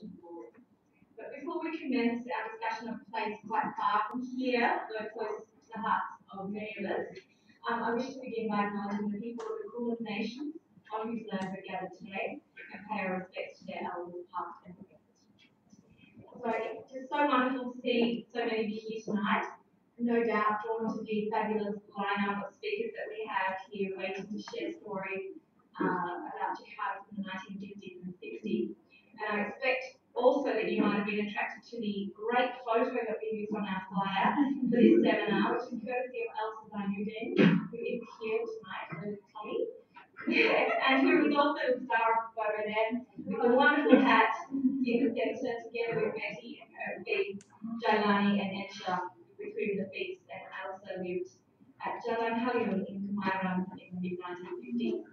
Conservation Board. But before we commence our discussion of place quite far from here, though close to the hearts of many of us, um, I wish to begin by acknowledging the people of the Kulin Nation on whose land we're gathered today and pay our respects to their elders past and present. So it's just so wonderful to see so many of you here tonight. No doubt drawn to the fabulous lineup of speakers that we have here waiting to share stories uh, about Jakarta from the 1950s and 60s. And I expect also that you might have been attracted to the great photo that we used on our flyer for this seminar, which is courtesy of Elsa Zainuddin, who is here tonight with Tommy. And who is also the star of the photo there, with a wonderful hat in the centre, together with Betty and Herb Feith, Jailani and Esha, with whom the Feiths and Elsa lived at Jalan Halim in Kemaran in the mid 1950s.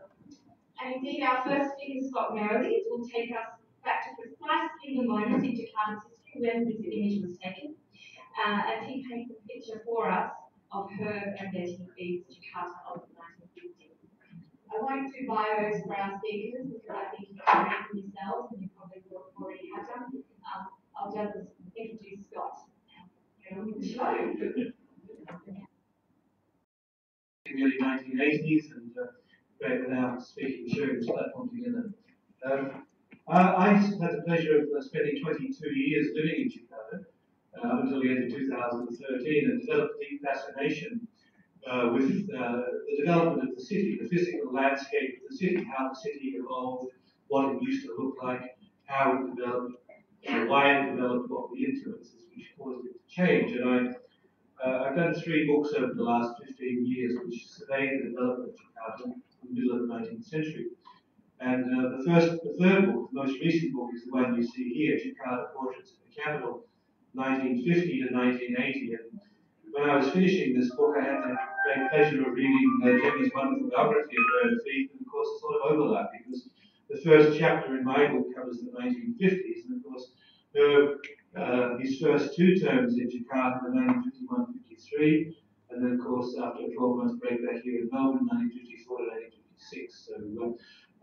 And indeed, our first speaker, Scott Merrillees, will take us back to precisely the moment in Jakarta's history when this image was taken, uh, as he paints a picture for us of Herb and Betty Feith's Jakarta of the 1950s. I won't do bios for our speakers because I think you can read them yourselves and you probably already have done. Um, I'll just introduce Scott and on with the show. in the early 1980s and uh, great now speaking, sharing this platform together. Um, uh, I had the pleasure of uh, spending 22 years living in Chicago uh, up until the end of 2013 and developed a deep fascination uh, with uh, the development of the city, the physical landscape of the city, how the city evolved, what it used to look like, how it developed, why it developed, what the influences which caused it to change. And I uh, I've done three books over the last 15 years which survey the development of Jakarta in the middle of the 19th century. And uh, the first, the third book, the most recent book, is the one you see here, Jakarta Portraits of the Capital, 1950 to 1980. And when I was finishing this book, I had the great pleasure of reading uh, Jemma's wonderful biography of Bernard Feith, and of course, a sort of overlap because the first chapter in my book covers the 1950s, and of course, her uh, his first two terms in Jakarta were 1951-53, and then of course after a 12 month break back here in Melbourne, 1954 to 1956. So uh,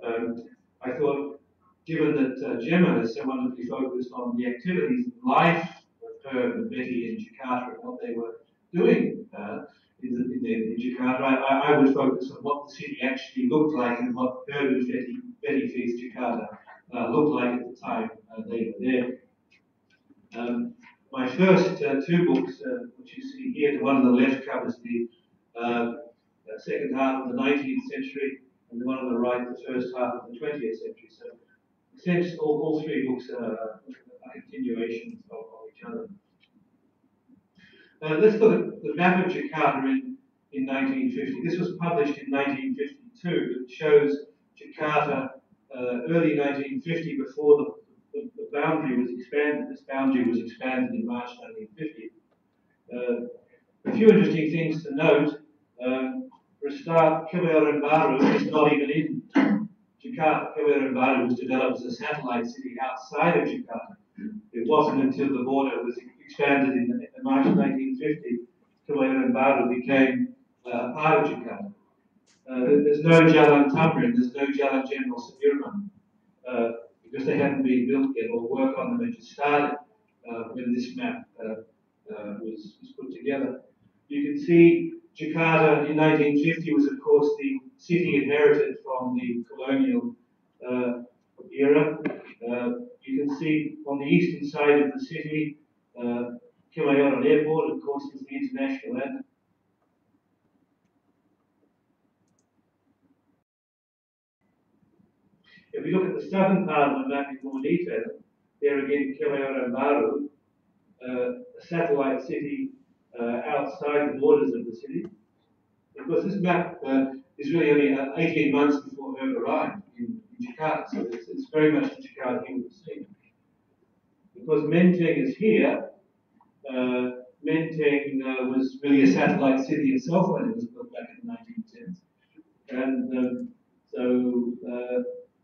um, I thought, given that uh, Jemma is so wonderfully focused on the activities and life of Herb and Betty in Jakarta and what they were doing uh, in, in, in, Jakarta, I, I, would focus on what the city actually looked like and what Herb and Betty, Betty Feith's Jakarta uh, looked like at the time uh, they were there. Um, my first uh, two books, uh, which you see here, the one on the left covers the second half of the 19th century, and the one on the right, the first half of the 20th century. So, since all, all three books are, continuations of, of, each other. Uh, let's look at the map of Jakarta in, in 1950. This was published in 1952. It shows Jakarta uh, early 1950 before the the, the, boundary was expanded. This boundary was expanded in March 1950. Uh, a few interesting things to note. Um, for a start, Kebayoran Baru is not even in Jakarta. Kebayoran Baru was developed as a satellite city outside of Jakarta. It wasn't until the border was expanded in, in March 1950 Kebayoran Baru became uh, part of Jakarta. Uh, there's no Jalan Thamrin, there's no Jalan General Sudirman. Uh, because they hadn't been built yet or work on them had just started uh, when this map uh, uh, was, was put together. You can see Jakarta in 1950 was, of course, the city inherited from the colonial uh, era. Uh, you can see on the eastern side of the city, uh, Kemayoran Airport, of course, is the international airport. If we look at the southern part of the map in more detail, there again, Kebayoran Baru, uh, a satellite city outside the borders of the city. Of course, this map uh, is really only uh, 18 months before Herb arrived in, in Jakarta, so it's, it's, very much the Jakarta he would have seen. Because Menteng is here, uh, Menteng uh, was really a satellite city itself when it was built back in the 1910s. And um, so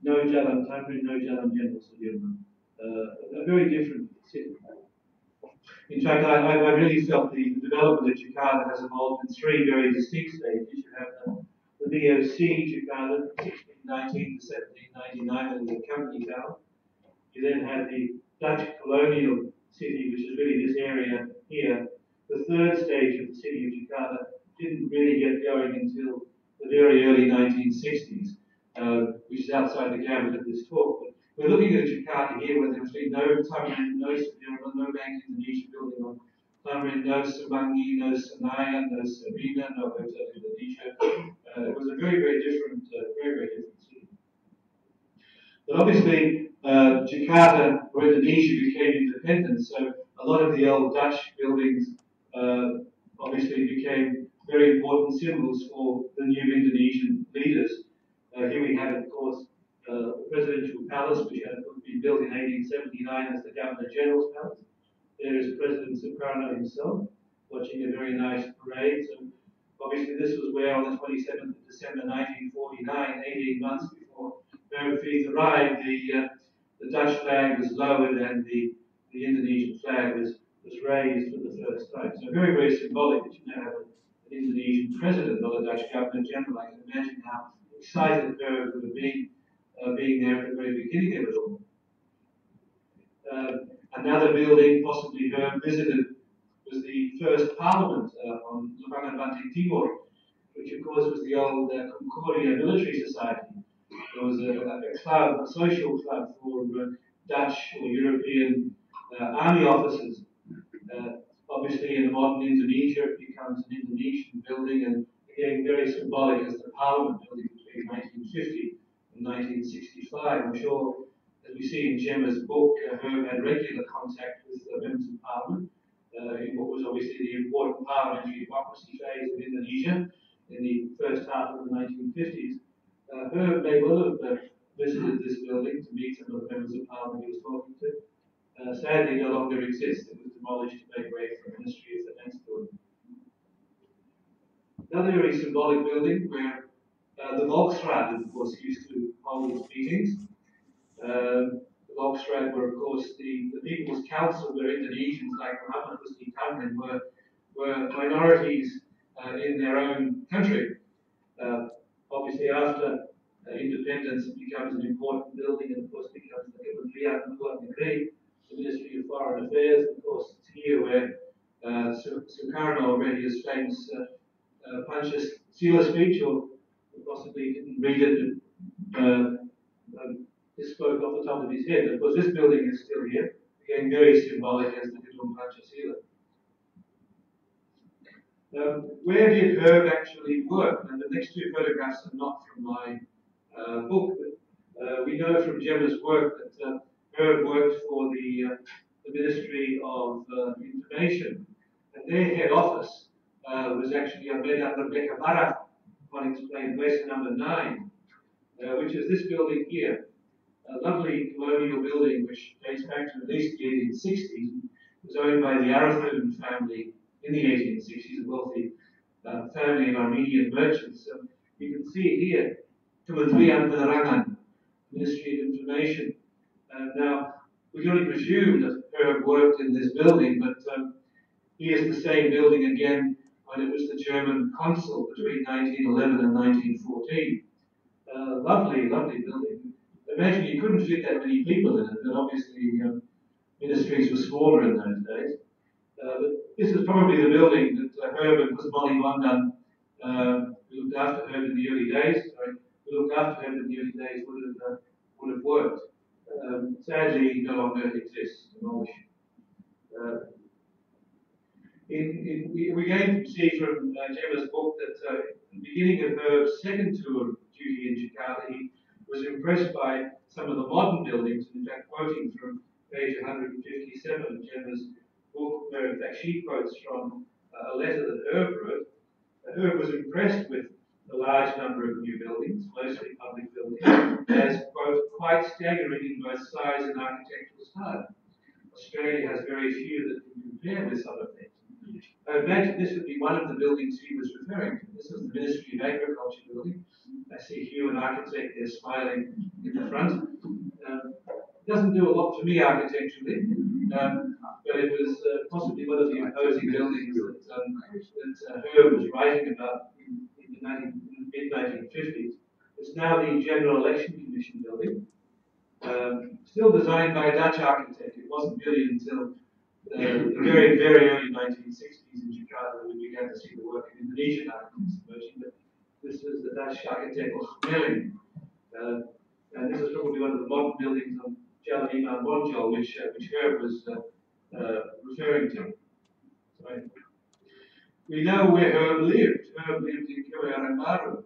no Jalan Thamrin, no Jalan General Sudirman. Uh, a very different city. In fact, I, I, really felt the development of Jakarta has evolved in three very distinct stages. You have the, the VOC Jakarta, 1619 to 1799, and the company town. You then had the Dutch colonial city, which is really this area here, the third stage of the city of Jakarta didn't really get going until the very early 1960s, uh, which is outside the gambit of this talk. We're looking at Jakarta here where there's been no Thamrin, no Semarang, no Bank Indonesia building on Thamrin, no Semanggi, no Senayan, no Sarinah, no Hotel Indonesia. Uh, it was a very, very different, uh, very, very different city. But obviously, uh, Jakarta or Indonesia became independent, so a lot of the old Dutch buildings uh, obviously became very important symbols for the new Indonesian leaders. Uh, here we have, of course, uh, presidential palace, which had been built in 1879 as the Governor General's Palace. There is President Sukarno himself watching a very nice parade. So obviously, this was where on the 27th of December 1949, 18 months before Herman arrived, the, uh, the Dutch flag was lowered and the, the Indonesian flag was, was raised for the first time. So very, very symbolic that you now have an Indonesian president, not a Dutch governor general. I can imagine how excited Herb would have been being there at the very beginning of it all. Uh, another building possibly Herb visited was the first parliament uh, on Lapangan Banteng Timur, which of course was the old uh, Concordia Military Society. There was a, a club, a social club for uh, Dutch or European uh, army officers. Uh, obviously, in modern Indonesia, it becomes an Indonesian building, and again, very symbolic as the parliament building between 1950 and 1965. I'm sure, as we see in Jemma's book, Herb had regular contact with the members of parliament uh, in what was obviously the important parliamentary democracy phase of Indonesia in the first half of the 1950s. Uh, Herb may well have uh, visited this building to meet some of the members of parliament he was talking to. Uh, sadly, no longer exists. It was demolished to make way for the Ministry of Finance building. Another very symbolic building where uh, the Volksraad, of course, used to hold meetings. Um, the Volksraad were, of course, the, the People's Council, where Indonesians like Muhammad Husni Thamrin were, were minorities uh, in their own country. Uh, obviously after uh, independence becomes an important building and of course becomes the Kementerian Luar the Ministry of Foreign Affairs. Of course it's here where uh, Sukarno already his famous uh, uh, Panchas Sila speech or possibly didn't read it and uh, um, spoke off the top of his head. Of course this building is still here, again very symbolic as the Gedung Pancasila. Um, where did Herb actually work? And the next two photographs are not from my uh, book, but uh, we know from Jemma's work that uh, Herb worked for the, uh, the Ministry of uh, Information, and their head office uh, was actually Medan Merdeka Barat, on explained West number 9, which is this building here. A lovely colonial building which dates back to at least the 1860s, It was owned by the Arifin family in the 1860s, a wealthy uh, family of Armenian merchants. So you can see here, Kementerian Penerangan, Ministry of Information. Uh, now, we can only presume that Herb worked in this building, but um, here's the same building again when it was the German consul between 1911 and 1914. Uh, lovely, lovely building. Imagine you couldn't fit that many people in it, but obviously um, ministries were smaller in those days. Uh, this is probably the building that uh, Herb and Kusmali Bondan, um, who looked after Herb in the early days, sorry, who looked after Herb in the early days, would have, uh, would have worked. Um, sadly, no longer exists. Uh, in, in, we, we again see from uh, Jemma's book that uh, the beginning of her second tour of duty in Jakarta, he was impressed by some of the modern buildings. In fact, quoting from page 157 of Jemma's book where in fact she quotes from uh, a letter that Herb wrote. Herb was impressed with the large number of new buildings, mostly public buildings, as, quote, quite staggering in both size and architectural style. Australia has very few that can compare with some of things. I imagine this would be one of the buildings he was referring to. This is the Ministry of Agriculture building. I see Hugh, an architect, there smiling in the front. Um, doesn't do a lot for me architecturally, um, but it was uh, possibly one of the imposing buildings that, um, that uh, was writing about in, in the mid 1950s. It's now the General Election Commission building, um, still designed by a Dutch architect. It wasn't really until the very, very early 1960s in Jakarta we began to see the work of Indonesian architects emerging. But this was the Dutch architect Smelling. Uh, and this is probably one of the modern buildings on Jalan Imam Bonjol, which, uh, which Herb was uh, uh, referring to. Sorry. We know where Herb lived. Herb lived in Baru.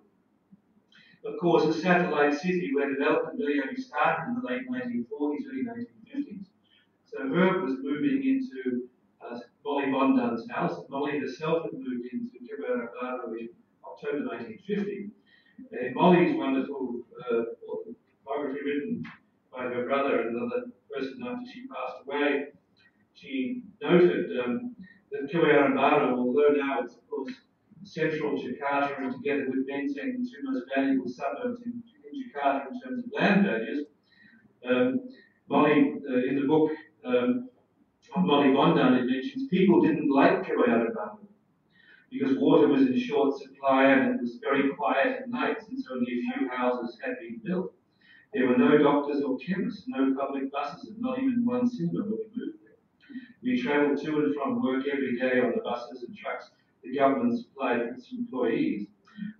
Of course, a satellite city where development really only started in the late 1940s, early 1950s. So Herb was moving into uh, Molly Bondan's house. Molly herself had moved into Kebayoran Baru in October 1950. And Molly's wonderful uh, biography written by her brother and another person after she passed away, she noted um, that Kebayoran Baru, although now it's of course central Jakarta and together with Menteng, the two most valuable suburbs in, in Jakarta in terms of land values, um, Molly, uh, in the book um, of Molly Bondan, it mentions people didn't like Baru because water was in short supply and it was very quiet at night since only a few houses had been built. There were no doctors or chemists, no public buses, and not even one cinema when we moved there. We travelled to and from work every day on the buses and trucks the government supplied its employees.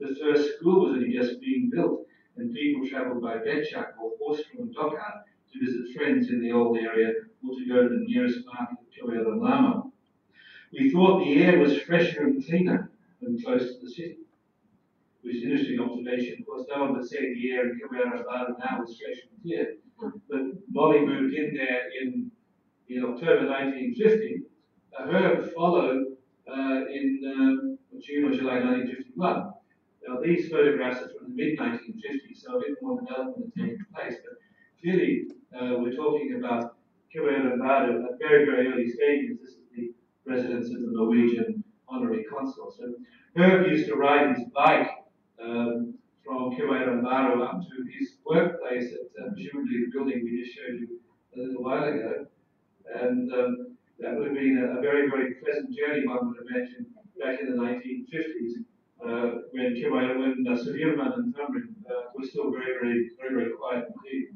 The first school was only just being built, and people travelled by becak or horse-drawn dokar to visit friends in the old area or to go to the nearest market of Kebayoran Lama. We thought the air was fresher and cleaner than close to the city, which is an interesting observation. Of course, no one would say the air in Kebayoran Lama now is fresh and clear. But Molly moved in there in, in October 1950. Uh, Herb followed uh, in um, June or July 1951. Now, these photographs are from the mid 1950s, so a bit more development had taken place. But clearly, uh, we're talking about Kebayoran Baru at very, very early stages. This is the residence of the Norwegian honorary consul. So Herb used to ride his bike um, from Kebayoran Baru up to his workplace at uh, presumably the building we just showed you a little while ago. And um, that would have been a, a, very, very pleasant journey, one would imagine, back in the 1950s, uh, when Kebayoran, when uh, Sudirman and Thamrin uh, were still very, very, very, very quiet indeed.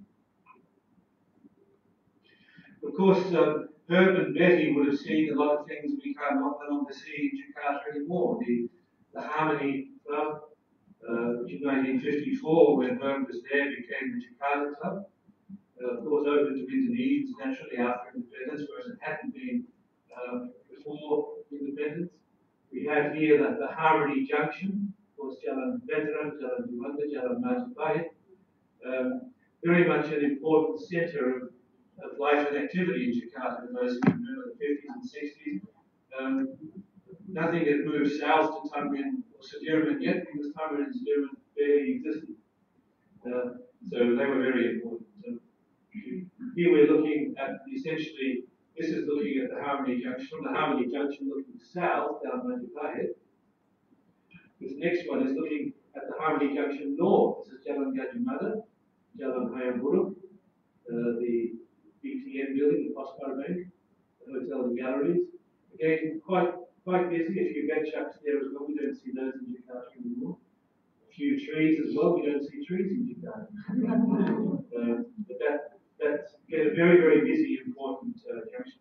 Of course, um, Herb and Betty would have seen a lot of things we can't no longer see in Jakarta anymore. The, the Harmony Club, uh, in 1954, when Herb was there, became the Jakarta Club. Uh, of course, open to Indonesians naturally after independence, whereas it hadn't been uh, before independence. We have here the, the Harmony Junction, of course, Jalan Veteran, Jalan Juanda, Jalan Majapahit. Um, very much an important centre of of life and activity in Jakarta in those remember the 50s and 60s. Um, nothing had moved south to Thamrin or Sudirman yet because Thamrin and Sudirman barely existed. Uh, so they were very important. So here we're looking at essentially, this is looking at the Harmony Junction, from the Harmony Junction looking south down Majapahit. This next one is looking at the Harmony Junction north. This is Jalan Gajah Jalan Hayam Wuruk, uh, the BTN building, the Postcard Bank, the hotel and galleries. Again, quite quite busy. A few becaks there as well. We don't see those in Jakarta anymore. A few trees as well. We don't see trees in Jakarta. uh, but that that's again a very very busy, important uh, junction.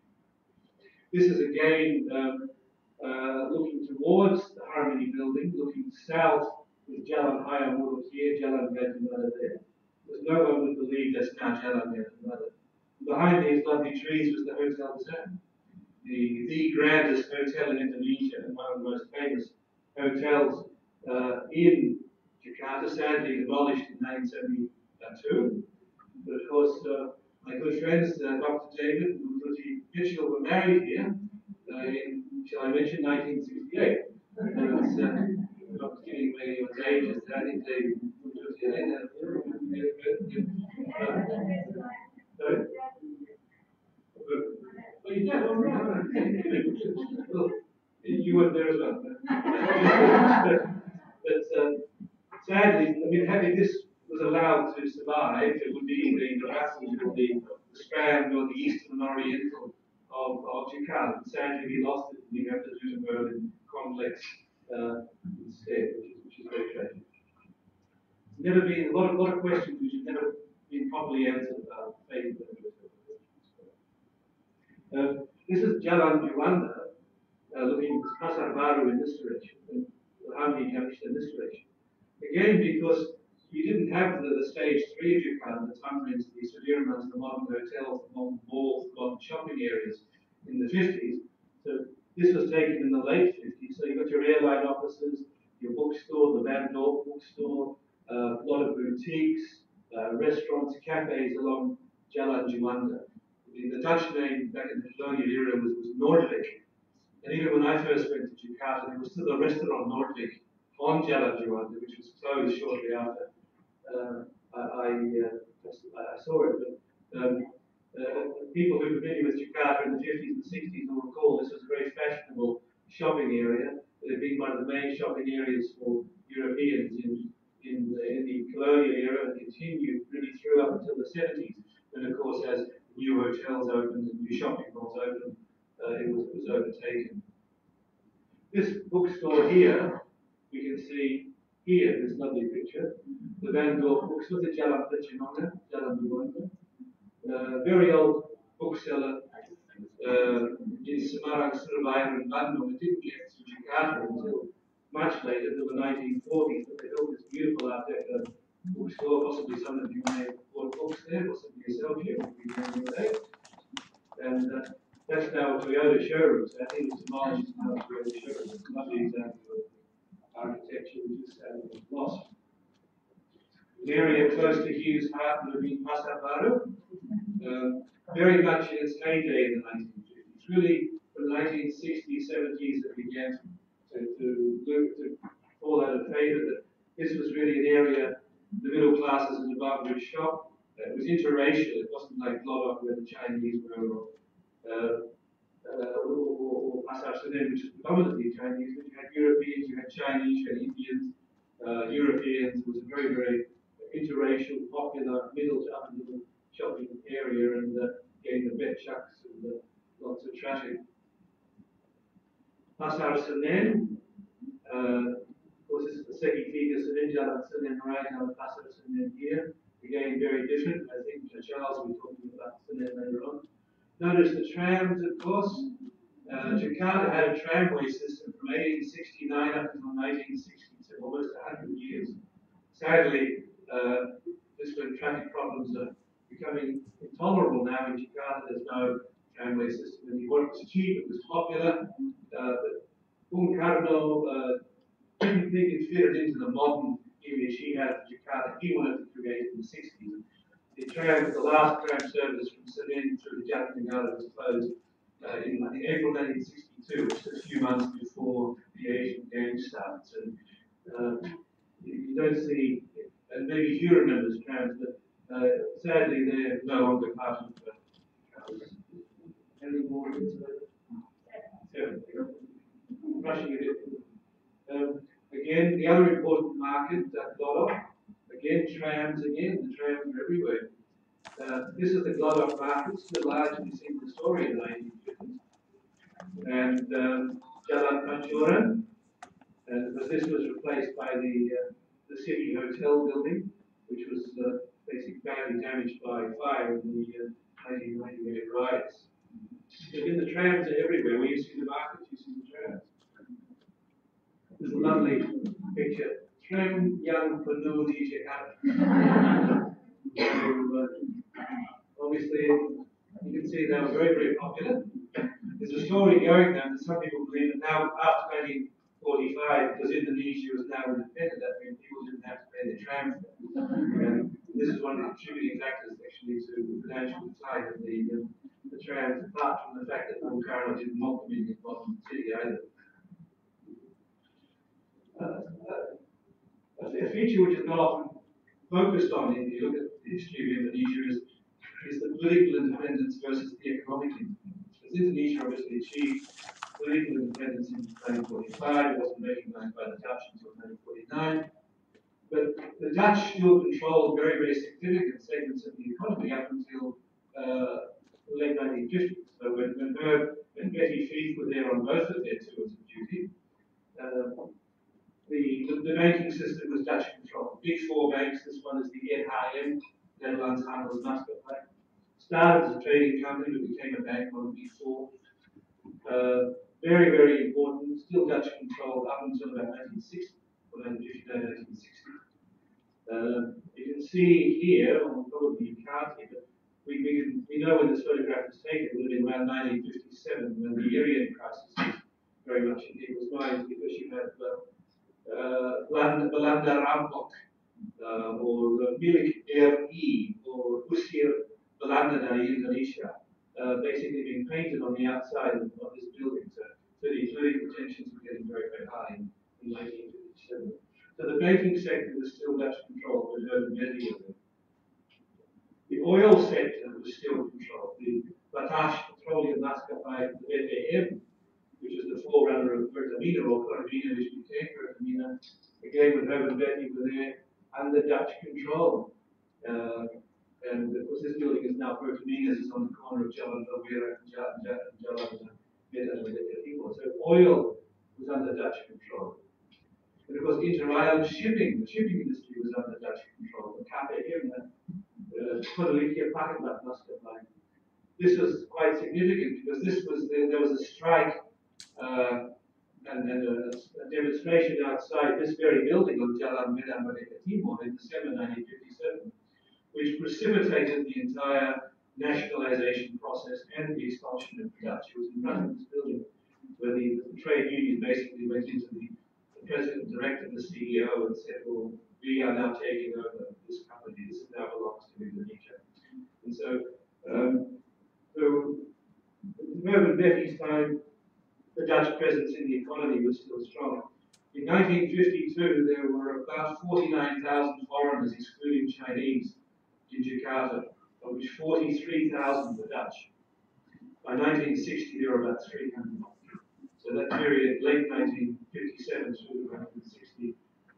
This is again um, uh, looking towards the Harmony building, looking south with Jalan Hayam here, Jalan Gajah there. Because no one would believe that's now Jalan Gajah Behind these lovely trees was the Hotel Zone, the, the grandest hotel in Indonesia and one of the most famous hotels uh, in Jakarta, sadly demolished in 1972. But of course, uh, my good friends, uh, Dr. David and Ruti Mitchell were married here uh, in, shall I mention, 1968. So it's, uh, not giving away your age, I think David uh, well, you did. well, you were there as well. but, but um, sadly, I mean, having this was allowed to survive, it would be the, the passage of the, the strand or the eastern oriental of, of Jakarta. Sadly, we lost it, and we have to do the Merlin complex uh, instead, which is, which is very tragic. It's never been a lot of, lot of questions which have never been properly answered about faith Uh, this is Jalan Juanda, uh, looking at Pasar Baru in this direction, and Hamdi Junction in this direction. Again, because you didn't have the, the stage three of Jakarta, the Thamrins, the Sudirmans, the modern hotels, modern malls, the shopping areas in the 50s. So this was taken in the late 50s. So you've got your airline offices, your bookstore, the Van Dorp bookstore, uh, a lot of boutiques, uh, restaurants, cafes along Jalan Juanda. The, Dutch name back in the colonial era was, was. And even when I first went to Jakarta, there was still a restaurant Noordwijk on Jalan Juanda, which was closed shortly after uh, I, uh, I saw it. But um, uh, people who are familiar with Jakarta in the 50s and 60s will recall this was a very fashionable shopping area. It had been one of the main shopping areas for Europeans in, in, the, in the colonial era and continued really through up until the 70s, when of course as new hotels opened and new shopping malls opened, uh, it, was, it was overtaken. This bookstore here, we can see here, this lovely picture, the Van Gogh bookstore, the Jalan Pecenongan, Jalan Juanda, uh, very old bookseller uh, in Semarang, Surabaya, and Bandung. It didn't get to Jakarta until much later, until the 1940s, but they built this beautiful Art Deco bookstore. Possibly some of you may have bought books there, possibly yourself, you have been there And uh, that's now a Toyota showroom, so I think it's demolished now a Toyota showroom. It's a lovely example of architecture which is sadly lost. An area close to Hughes Heart would Pasar Baru, um, very much in its heyday in the 1950s. Really, from the 1960s, 70s, it began to, to, to fall out of favour. That this was really an area the middle classes and above would shop. It was interracial. It wasn't like Glodok where the Chinese were, or, uh, uh, or, or, which is predominantly Chinese. But you had Europeans, you had Chinese, you had Indians, uh, Europeans. It was a very, very interracial, popular, middle to upper middle shopping area and uh, getting the bed chucks and uh, lots of traffic. Pasar Senen, uh, of course, this is the Segitiga Senen, Jalan Senen right now, Pasar Senen here. Again, very different. I think Charles will be talking about Senen later on. Notice the trams, of course. Uh, Jakarta had a tramway system from 1869 up until 1962, almost 100 years. Sadly, uh, this when traffic problems are becoming intolerable now in Jakarta. There's no tramway system anymore. It was cheap, it was popular, uh, but Bung uh, didn't think it fitted into the modern image he had of Jakarta. He wanted to create in the 60s. The tram, the last tram service from Senen through the Jatinegara was closed uh, in April 1962, which is a few months before the Asian Games starts. And uh, you, you don't see, and maybe Hugh remembers trams, but uh, sadly, they're no longer part of the any more Seven. Rushing a bit. Um, again, the other important market, uh, Glodok. Again, trams again, the trams are everywhere. Uh, this is the Glodok market, still largely single story in the 1950s. And um, Jalan and because this was replaced by the, uh, the city hotel building, which was uh, basically badly damaged by fire in the uh, 1998 riots. Again, the trams are everywhere. Where you see the markets, you see the trams. This a lovely picture. Tram Yang uh, obviously, you can see they were very, very popular. There's a story going there that some people believe that now, after 1945, because Indonesia was now independent, that means people didn't have to pay the tram fare this is one of the contributing factors actually to the financial decline of the, uh, the trams, apart from the fact that Bung Karno didn't want them in the bottom city either. Uh, uh, a feature which is not often focused on if you look at the history of Indonesia is, is the political independence versus the economic independence. Because Indonesia obviously achieved political independence in 1945, it wasn't recognized by the Dutch until 1949. But the Dutch still controlled very, very significant segments of the economy up until uh, the late 1950s. So when, when Herb and Betty Feith were there on both of their tours of duty, uh, the, the, the, banking system was Dutch controlled. Big four banks, this one is the NHM, Netherlands Handelsmaatschappij, started as a trading company, but became a bank on before. Uh, very, very important, still Dutch controlled up until about 1960, or 1959, 1960. Uh, you can see here, or probably you can't see, but we, we, we know when this photograph was taken, it would have been around 1957, when the Irian crisis was very much in people's minds, because you had uh, uh, Belanda Rampok, uh, or uh, Milik RI, or Usir Belanda dari Indonesia, uh, basically being painted on the outside of, of this building. So, so the political tensions were getting very, very high in, in 1957. So the banking sector was still Dutch controlled with Herman Medley. The oil sector was still controlled. The Bataafsche Petroleum the BPM, which is the forerunner of Pertamina or Pertamina, which became Pertamina, again with Herman Betty were there, under Dutch control. Uh, and of course, this building is now Pertamina's, it's on the corner of Jalan Novera and Jalan Medan So oil was under Dutch control. But of course, inter island shipping, the shipping industry was under Dutch control. The KPM, the Koninklijke Paketvaartmaatschappij. This was quite significant because this was the, there was a strike uh, and, a, a, demonstration outside this very building of Jalan Medan Merdeka Timur in December 1957, which precipitated the entire nationalization process and the expulsion of the Dutch. It was in front of this building where the, the trade union basically went into the president directed the CEO and said, well, we are now taking over this company. This now belongs to Indonesia. And so, um, so at the moment, Becky's time, the Dutch presence in the economy was still strong. In 1952, there were about 49,000 foreigners, excluding Chinese, in Jakarta, of which 43,000 were Dutch. By 1960, there were about 300. So that period, late 19, 57 to 160,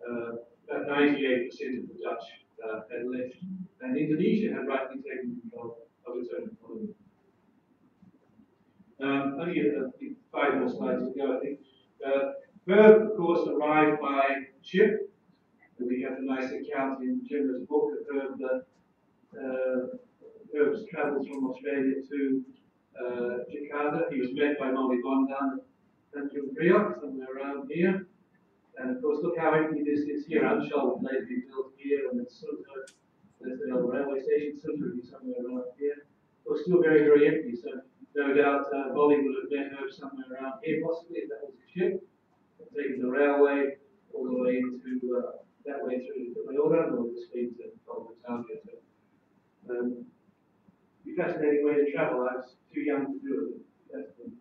uh, about 98% of the Dutch uh, had left, and Indonesia had rightly taken control of its own economy. Um, only five more slides to go, I think. Uh, of course, arrived by ship. And we have a nice account in Jim's book of Herb that uh, Herb's travels from Australia to uh, Jakarta. He was met by Molly Bondan, Tanjung Priok, somewhere around here. And of course, look how empty this is here. Ancol was later built here, and it's Sunter, there's the old railway station, would be somewhere around here. But still very, very empty. So no doubt uh, Molly would have met Herb somewhere around here, possibly, if that was a ship. Taking the railway all the way into uh, that way through to Mayoran or just been to Colbert So, um, be fascinating way to travel. I was too young to do it.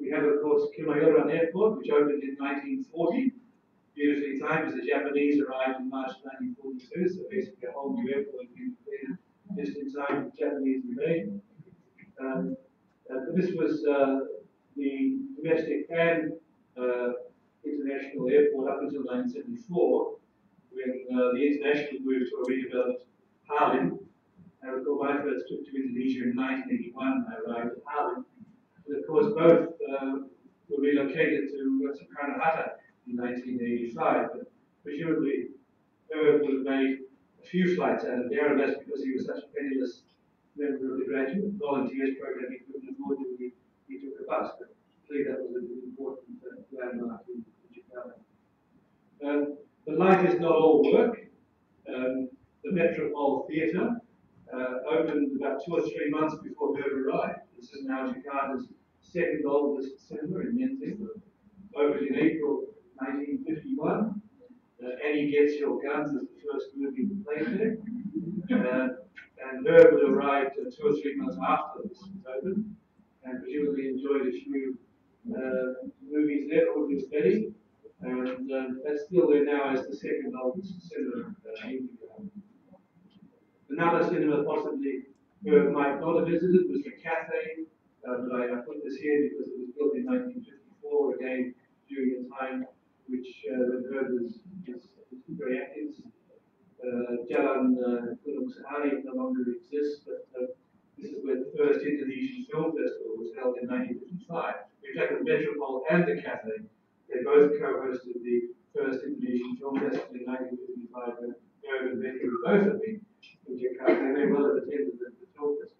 We have, of course, Kemayoran Airport, which opened in 1940. Beautifully timed as the Japanese arrived in March 1942, so basically a whole new airport being completed just in time for Japanese invasion. Um, uh, this was uh, the domestic and uh, international airport up until 1974, when uh, the international moved to a redeveloped Halim. I recall my first trip to Indonesia in 1981. I arrived at Halim of course, both uh, were relocated to Soekarno Hatta in 1985, but presumably Herb would have made a few flights out of there, and that's because he was such a penniless member of the graduate volunteers program, he couldn't afford it, he, he took a bus, but clearly that was an important uh, landmark in, in Jakarta. Um, but life is not all work. Um, the Metropole Theatre uh, opened about two or three months before Herb arrived. This is now Jakarta's second oldest cinema in Menteng, opened in April 1951. Uh, Annie Gets Your Guns is the first movie played there. Uh, and Herb would arrived uh, two or three months after this was opened, and presumably enjoyed a few uh, movies there Miss Betty. And uh, that's still there now as the second oldest cinema uh, in. Another cinema possibly Herb might not have visited was the Cathay but I, I, put this here because it was built in 1954, again, during a time which uh, when Herb was, was, very active. Uh, Jalan uh, Sehari no longer exists, but uh, this is where the first Indonesian Film Festival was held in 1955. In fact, the Metropole and the Cathay, they both co-hosted the first Indonesian Film Festival in 1955, and Herb and Betty both have been in Jakarta, and they well have attended the, the film festival.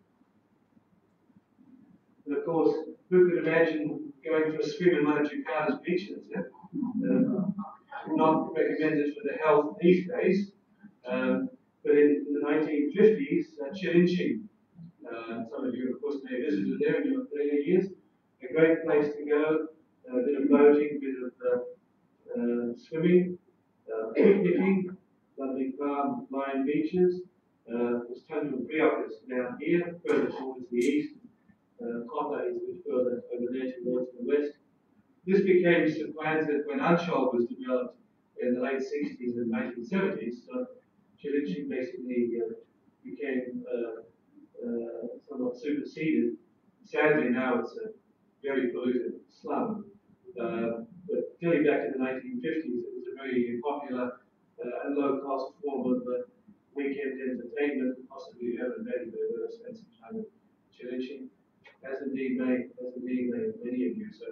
Course, who could imagine going for a swim in one of Jakarta's beaches? Yeah? Uh, not recommended for the health these days. Um, but in, in, the 1950s, uh, Cilincing, uh, some of you, of course, may have visited there in your earlier years. A great place to go, a bit of boating, a bit of uh, uh swimming, uh, picnicking, lovely calm line beaches. Uh, there's Tanjung Priok is down here, further towards the east. Uh, is a bit further there towards the west. This became supplanted when Ancol was developed in the late 60s and 1970s. So Cilincing basically uh, became uh, uh, somewhat superseded. Sadly, now it's a very polluted slum. Uh, but going back to the 1950s, it was a very popular uh, and low-cost form of uh, weekend entertainment, possibly urban value, where I spent some time in Cilincing, as indeed may, as indeed may many of you. So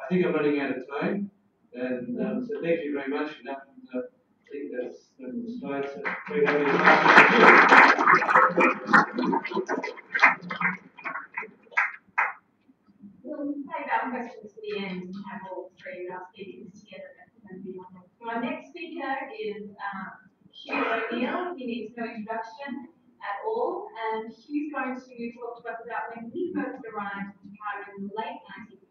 I think I'm running out of time, and um, so thank you very much. And uh, I think that's the slides. So very happy We'll save our questions to the end and have all three of our speakers together. So our next speaker is um, Hugh O'Neil. He needs no introduction at all, and Hugh's going to talk to us about when he first arrived in Cairo in the late 1950s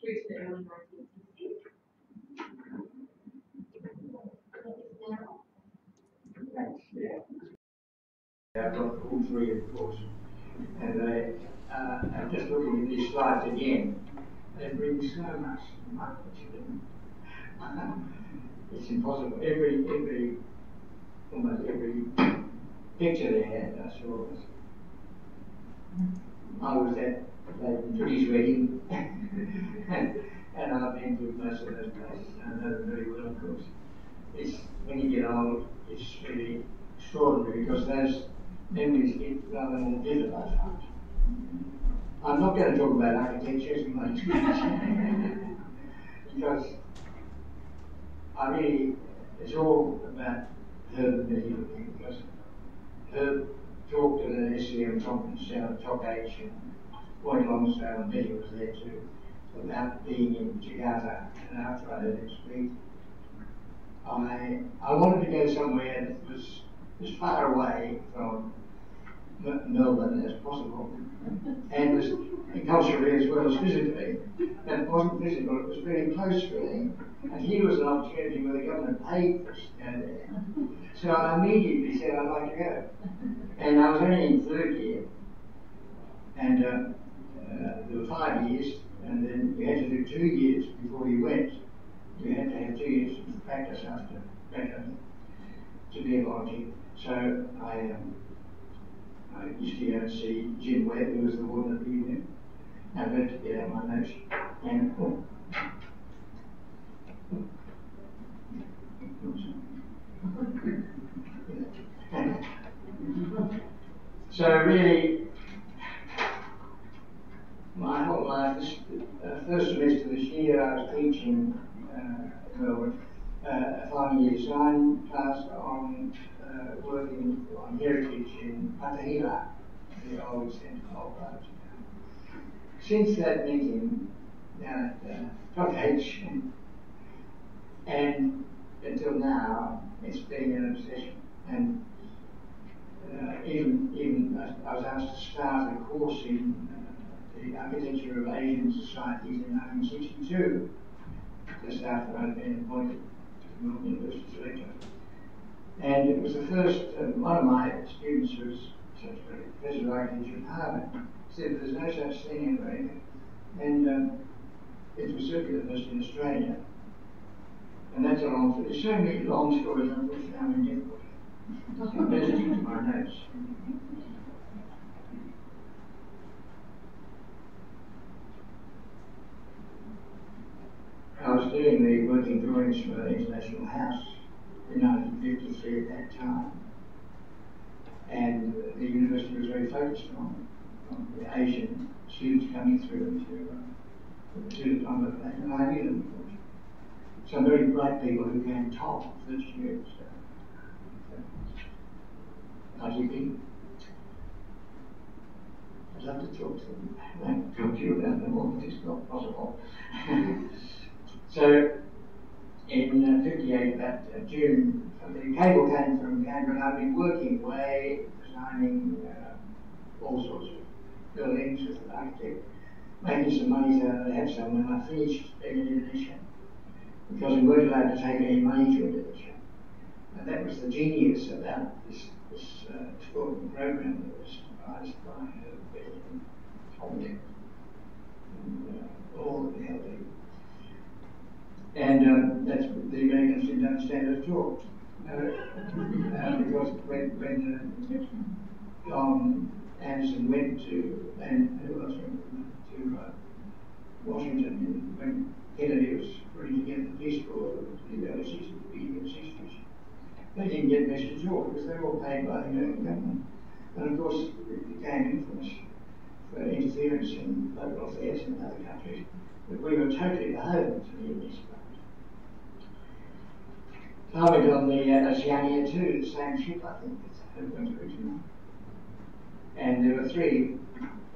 through to the early 1960s. Thanks, yeah. I've got all three, of course, and I, uh, I'm just looking at these slides again. They bring so much much to them. Impossible. Every, every, almost every picture they had, I saw was. I was at the British wedding, and, I've been to most of those places. I know them very well, of course. It's when you get old, it's really extraordinary because those memories get rather more vivid. I'm not going to talk about architecture as much because I really, it's all about Herb Medieval because Herb talked at an SCM conference down at Top H and Roy Lonsdale and Betty was there too about being in Jakarta and after I heard him speak I, I wanted to go somewhere that was as far away from Melbourne as possible and was culturally as well as physically. And it wasn't physical, it was very close really. And here was an opportunity where the government paid for there. So I immediately said I'd like to go. And I was only in third year. And uh, uh, there were five years, and then we had to do two years before you went. You had to have two years of practice after graduating to be a volunteer. So I, um, I used to go and see Jim Webb, who was the warden at the union. I went to get out my notes and oh, so really, my whole life, this, uh, first semester this year, I was teaching uh, Melbourne, uh, a final year design class on uh, working on heritage in Fatahillah, the old central part. Since that meeting down at Top H, and until now, it's been an obsession. And uh, even even I was asked to start a course in uh, the architecture of Asian societies in 1962, just after I'd been appointed to the University lecturer. And it was the first, uh, one of my students who was such a professor of architecture at said there's no such thing in America. And um, it was certainly the first in Australia. And that's a long story. There's so many long stories, I'm in difficulty. I better stick to my notes. I was doing the working drawings for the International House 1953 at that time. And the university was very focused on, on the Asian students coming through to, uh, to the that. And I knew them, of course some very bright people who came top this year. So, IGP. I'd love to talk to them, and talk to you about them all, but it's not possible. so, in uh, 58, that uh, June, the cable came from Canberra, I've been working away, designing uh, all sorts of buildings with an architect, making some money to have some, and I finished being an Indonesia because we weren't allowed to take any money to Indonesia. And that was the genius about this, this uh, extraordinary program that was devised by uh, Betty and and uh, all the LD. And uh, that's the Americans didn't understand it at all. Because when, when John Anderson went to, and who else went to uh, Washington when Kennedy was putting together the Peace Corps in the early 60s, beginning of the 60s, they didn't get message at all because they were all paid by the American government. And of course, it became infamous for interference in local affairs in other countries. But we were totally beholden to the English Went on the uh, Oceania too, the same ship, I think. And there were three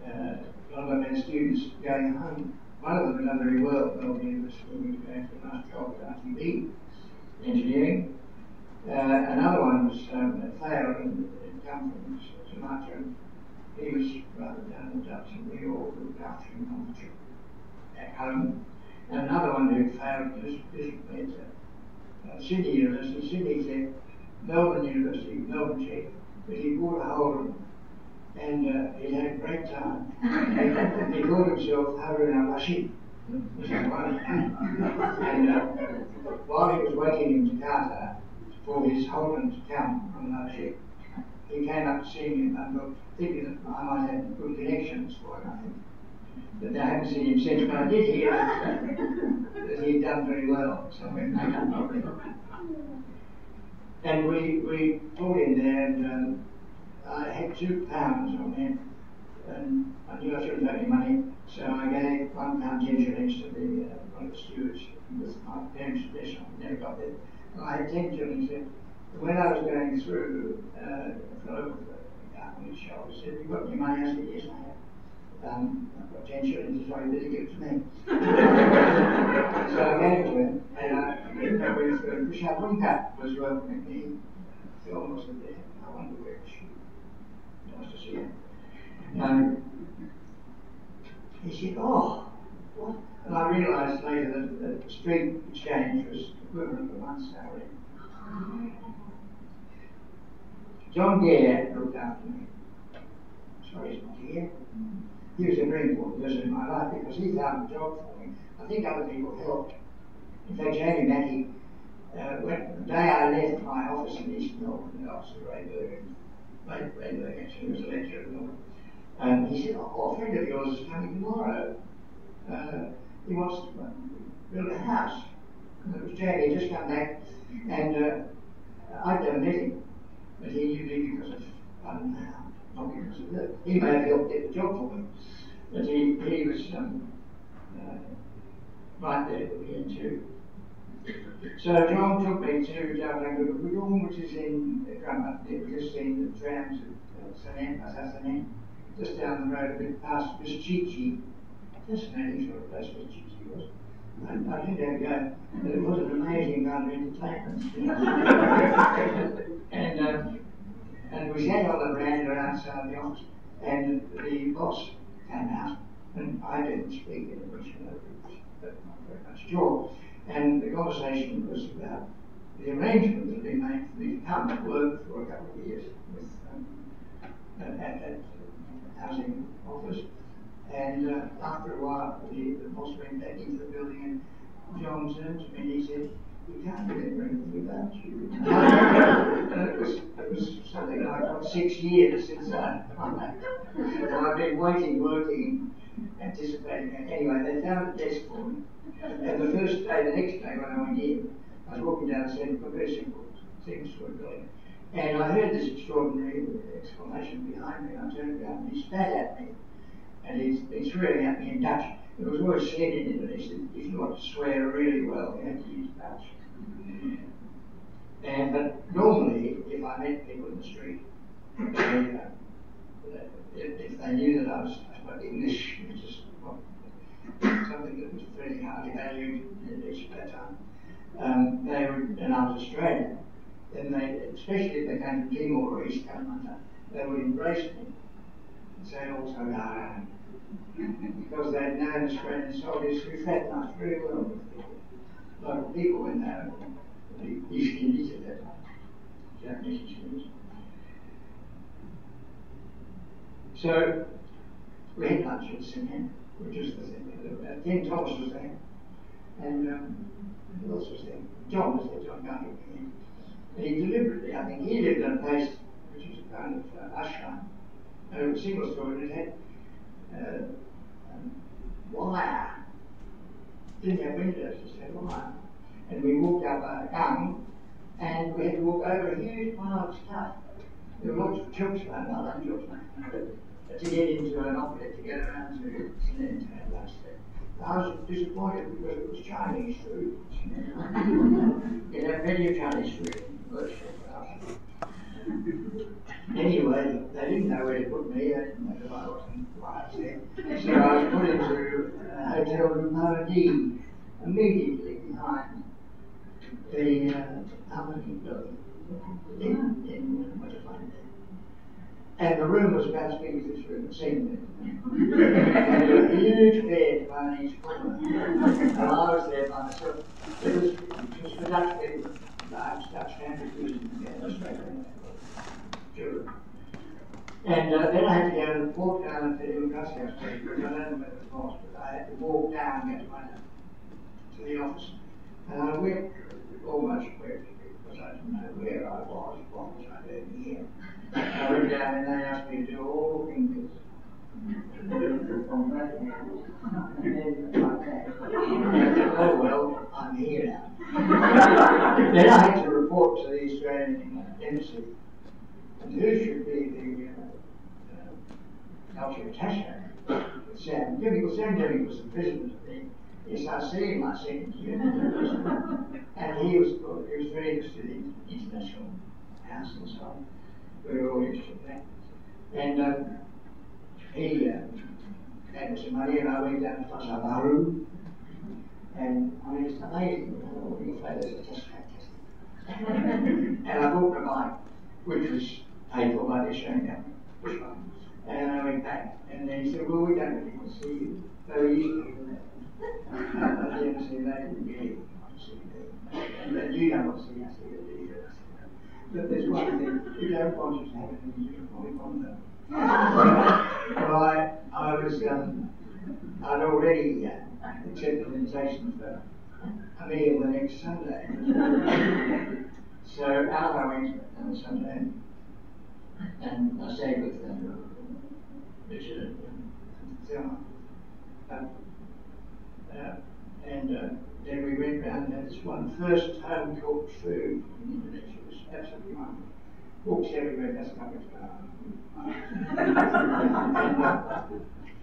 uh, London students going home. One of them had done very well at Melbourne University, going for a nice job at ITB, engineering. Uh, another one was um, failed and had come from Sumatra. He was rather down in Dutch and we all looked after him on the trip back home. And another one who failed was miserably Sydney University, Sydney said, Melbourne University, Melbourne Check, but he bought a hole and uh, he had a great time. and he called himself Harun al-Rashid. and uh, while he was waiting in Jakarta for his Holden to come from that ship, he came up to see me and looked, thinking that I might have good connections for him, But I haven't seen him since, but I did hear that he had done very well, so And we, we pulled in there and um, I had two pounds on him and I knew I shouldn't have any money, so I gave one pound ten shillings to the uh, one of the stewards with my parents' addition. I never got there. I had ten shillings in. When I was going through, uh, a fellow on his shoulder said, "You got your money?" I said, "Yes, I have." Um, I've got ten shillings, so he better give it to me. so I gave it to him, and I went through. Bishop Wingcat was working with me. Phil wasn't there. I wonder where she. Nice to see him. Um, he said, oh, what? And I realised later that the street exchange was equivalent to one salary. John Gare looked after me. Sorry, he's not here. He was a very important person in my life because he found a job for me. I think other people helped. In fact, Jamie Mackie, uh, when, the day I left my office in East Melbourne, the office of Rayburg, Ray, Rayburg actually was a lecturer at Melbourne, and he said, oh, a friend of yours is coming tomorrow. Uh, he wants to build a house. And it was Jamie, just come back, and uh, I'd never met him, but he knew me because of, I don't know that. He may have helped get the job for me, but he, he was um, uh, right there with me too. So John took me to Jawalangadugudung, which is in Drummer. We've just in the trams at uh, Senen, Senen just down the road a bit past Miss Chichi. Fascinating sort of place Chichi was. I, did have to go. It was an amazing kind of entertainment. and, uh, and we sat on the veranda outside the office, and the boss came out, and I didn't speak English, but not very much at all. And the conversation was about the arrangement that had made for me to come and work for a couple of years with um, at, at housing office. And uh, after a while, the, the boss went back into the building and John turned to me and he said, remember anything about you. and it was, it was something like six years since I come back. And I've been waiting, working, anticipating. Anyway, they found a desk for me. And the first day, the next day when I went in, I was walking down the street, very things were going. And I heard this extraordinary exclamation behind me, I turned around and he spat at me. And he's, he's swearing at me in Dutch. It was always said in Indonesia, if you want to swear really well, you have to use Dutch. And but normally, if I met people in the street, they, uh, if, they knew that I was I spoke English, which is well, something that was very highly valued in Egypt at that time, um, they would, and I was Australian, then they, especially if they came from Timor or East Kalimantan, they would embrace me and say also ah, because they had known Australian soldiers who fraternized very well local people in there, Indians. So we had lunch at St. which was the thing. Ken Thomas was there, and um, who else was there? John was there, John Gunning. And he deliberately, I think he lived in a place which was a kind of uh, ashram, a single story, and it had uh, um, wire. Didn't have windows, just had wire. And we walked out up a gang, and we had to walk over a huge pile of stuff. There were lots of chooks around, well, I'm chooks, to get into an outlet to get around to Snint and lunch there. I was disappointed because it was Chinese food. you know, of Chinese food. Anyway, they didn't know where to put me, they didn't know if I there. So I was put into a hotel number D, immediately behind the uh, Harmony building in, in, what do you find there? And the room was about as big as this room, it seemed. and a huge bed on each corner. And I was there by myself. It was, it was for Dutch people, large Dutch families using the children. And uh, then I had to go and walk down to the Glasgow because I know where it was, but I had to walk down and get to, my, to the office. And I went, almost wept, because I didn't know where I was, what was I doing here. I went down and they asked me to do all the fingers. oh well, I'm here now. then I had to report to the Australian embassy. Who should be the uh, culture attaché? Sam Dilley. Sam Dilley was the president of the SRC in my second year. and he was, he was very interested in international house and so on we were all interested in that. And um, he uh, had some money, and I went down to Pasar Baru. And I mean, it's amazing. When you play this, it's just fantastic. and I bought a bike, which was paid for by the Australian government. And I went back, and then he said, Well, we don't want to see you. Very easily, isn't it? At the didn't really want to see you. And you don't want to see us either, that there's one thing, you don't want to have any uniform on them. well, I, I was, um, I'd already uh, accepted an invitation for a meal the next Sunday. so out I went on and I stayed with uh, Richard and Thelma. Uh, uh, and uh, then we went round and had this one first home cooked food in Indonesia It was absolutely wonderful. Books everywhere, that's not it.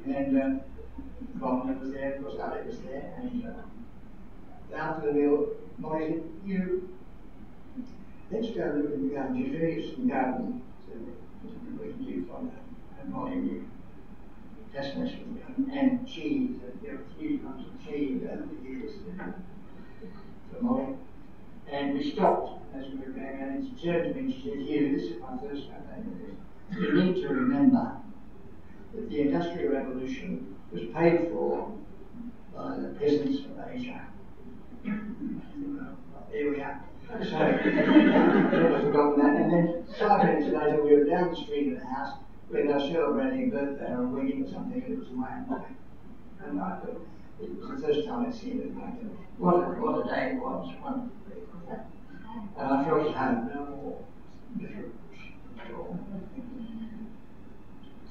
and uh, Bogner was there, of course, Ali was there, and uh, after the meal, Molly said, you, let's go look in the garden. She's very interested in gardening, that. And. That's And there were three kinds of cheese. And we stopped as we were going, and she turned to me and she said, Hugh, this is my first time You need to remember that the Industrial Revolution was paid for by the peasants of Asia. There we are. So, never forgotten that. And then five minutes later, we were down the street of the house where they were celebrating a birthday or a wedding or something, and it was my And I thought, it was the first time I'd seen it like. What a, what a day it was. And I felt I had no more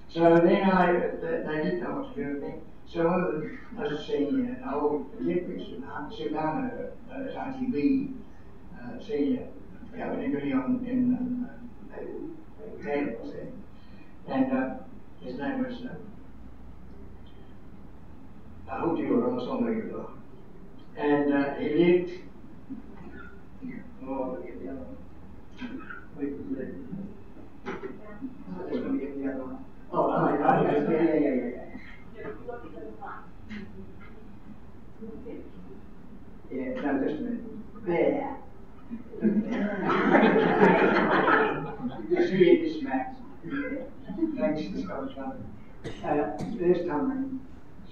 So then I, they, didn't know what to do with me. So one of them, as a senior, an old executive, Silvano uh, at ITB, uh, say you have a degree on, in uh, trade. And uh, his name was Ahutio Ramaswamy And uh, he lived oh, Wait, wait. Oh, uh, yeah, yeah, yeah, yeah. Yeah, now just a minute. There you see in this map, thanks to London. Uh, there's Tunbridge,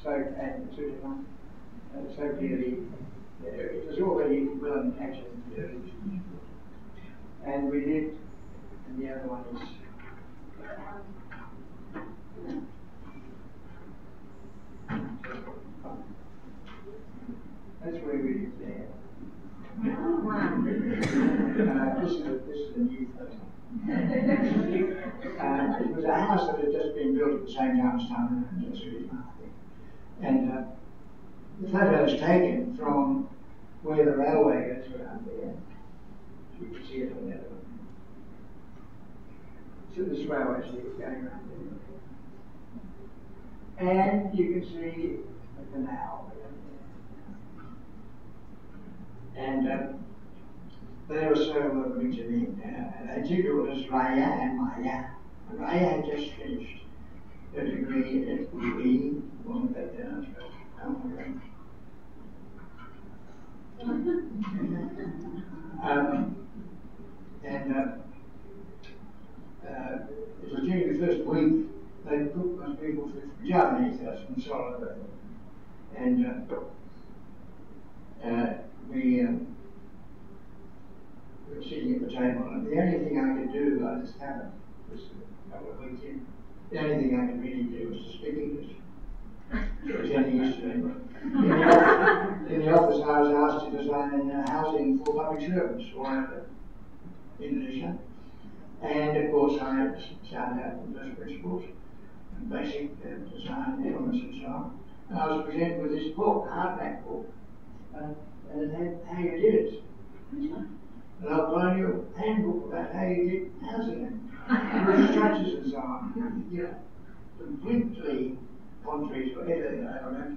so, and two uh, so clearly, uh, it was already well in action in And we did, and the other one is, that's where we live there. Uh, this is, a- this is a new photo. Uh, it was a house that had just been built at the town, and really market. And, uh, the photo is taken from where the railway goes around there. You can see it on the other one. So this railway is going around there. And you can see the canal. And uh, they were so welcoming to me. Uh, they took it as Raya and Maya. Raya had just finished Um, and uh, uh, it was during the first week they took most people from Japanese house from Solomon. And uh, uh, we, um, we were sitting at the table, and the only thing I could do, I just happened, was a couple of weeks in, the only thing I could really do was to speak English. It was any use to anyone. In the office, in the office I was asked to design uh, housing for public servants over Indonesia. And of course, I start out with those principles and basic uh, design elements and so on. And I was presented with this book, hardback book, uh, and it had how you did it. And I'll find you a handbook about how you did housing so on. You completely contrary to everything I know.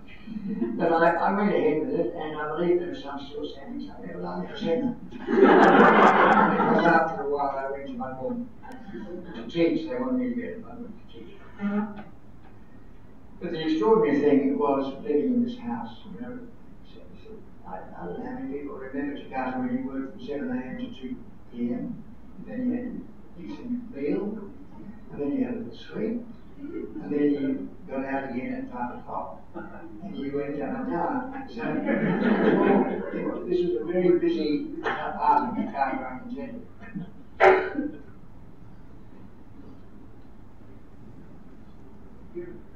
But I, I went ahead with it, and I believe there are some still standing I never seen them. because after a while I went to my home to teach, they wanted me to get my room to teach. But the extraordinary thing was living in this house, you know. I, I don't know how many people remember Jakarta when you worked from 7 a.m. to 2 p.m. Then you had decent meal, and then you had a little sleep, and then you got out again at 5 o'clock, and you went down. So, this was a very busy part of the tell you.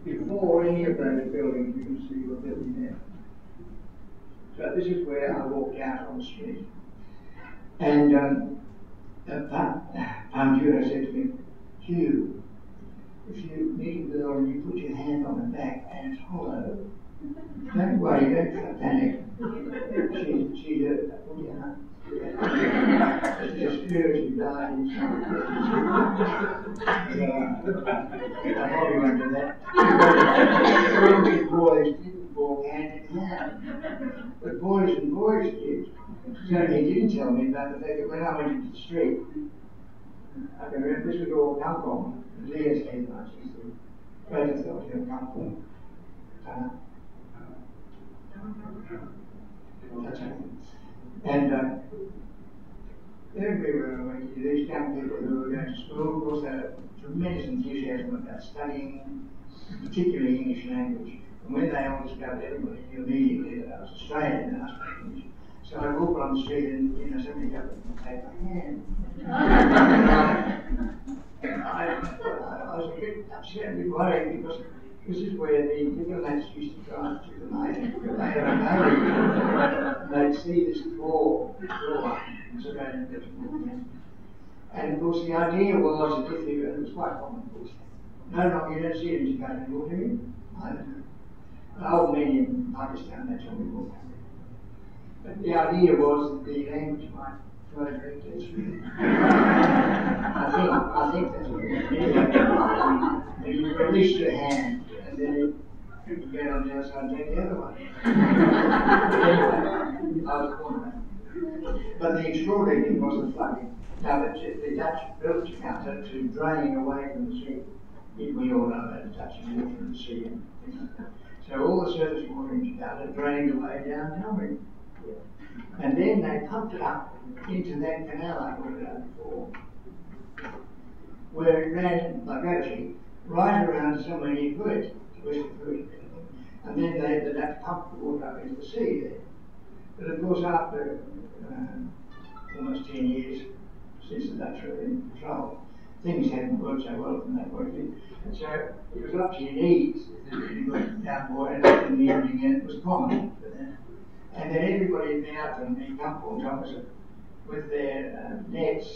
Before any of those buildings, you can see were built there. So this is where I walked out on the street. And um, uh, Pandura said to me, Hugh, if you meet a girl and you put your hand on her back and it's hollow, don't worry, don't panic. She, she's a, you know, the spirit who died inside. I probably won't do that. Girls boys didn't walk hand in hand. But boys and boys did. So he didn't tell me about the fact that when I went into the street, I can remember this was all from Leah's head, like she said. Where does thought come from? Uh. And uh, everywhere I went, these young people who were going to school, of course, had a tremendous enthusiasm about studying, particularly English language. When they all discovered everybody immediately I was Australian I. So I walked on the street and, you know, somebody got and my hand. I, I, was a bit upset and worried because this is where the diplomats used to drive to the night. They had a marriage. They'd see this floor, floor, surrounding floor. And of course, the idea was that you, and it was quite common, of course, no, no, you don't see it in Japan anymore, do you? I don't know. Men in Pakistan, all we walk But the idea was that the language might flow very closely. I think, I think that's what it is. And you release your hand, and then you get on the other side and take the other one. anyway, I was born But the extraordinary thing was the flooding. Now, the, the Dutch built Jakarta to drain away from the sea. We all know that Dutch water the sea. And, you know. So all the surface water in Jakarta drained away down Melbourne. And then they pumped it up into that canal I pointed out before, where it ran by gravity right around somewhere near Perth, west of Perth. And then they, they that pump the water up into the sea there. But of course, after uh, almost 10 years since the Dutch were in control, things hadn't worked so well from that point of view. And so it was up to your knees if they really got downpour, and in the evening, and it was common for them. And then everybody had been out on the kampong opposite with their uh, nets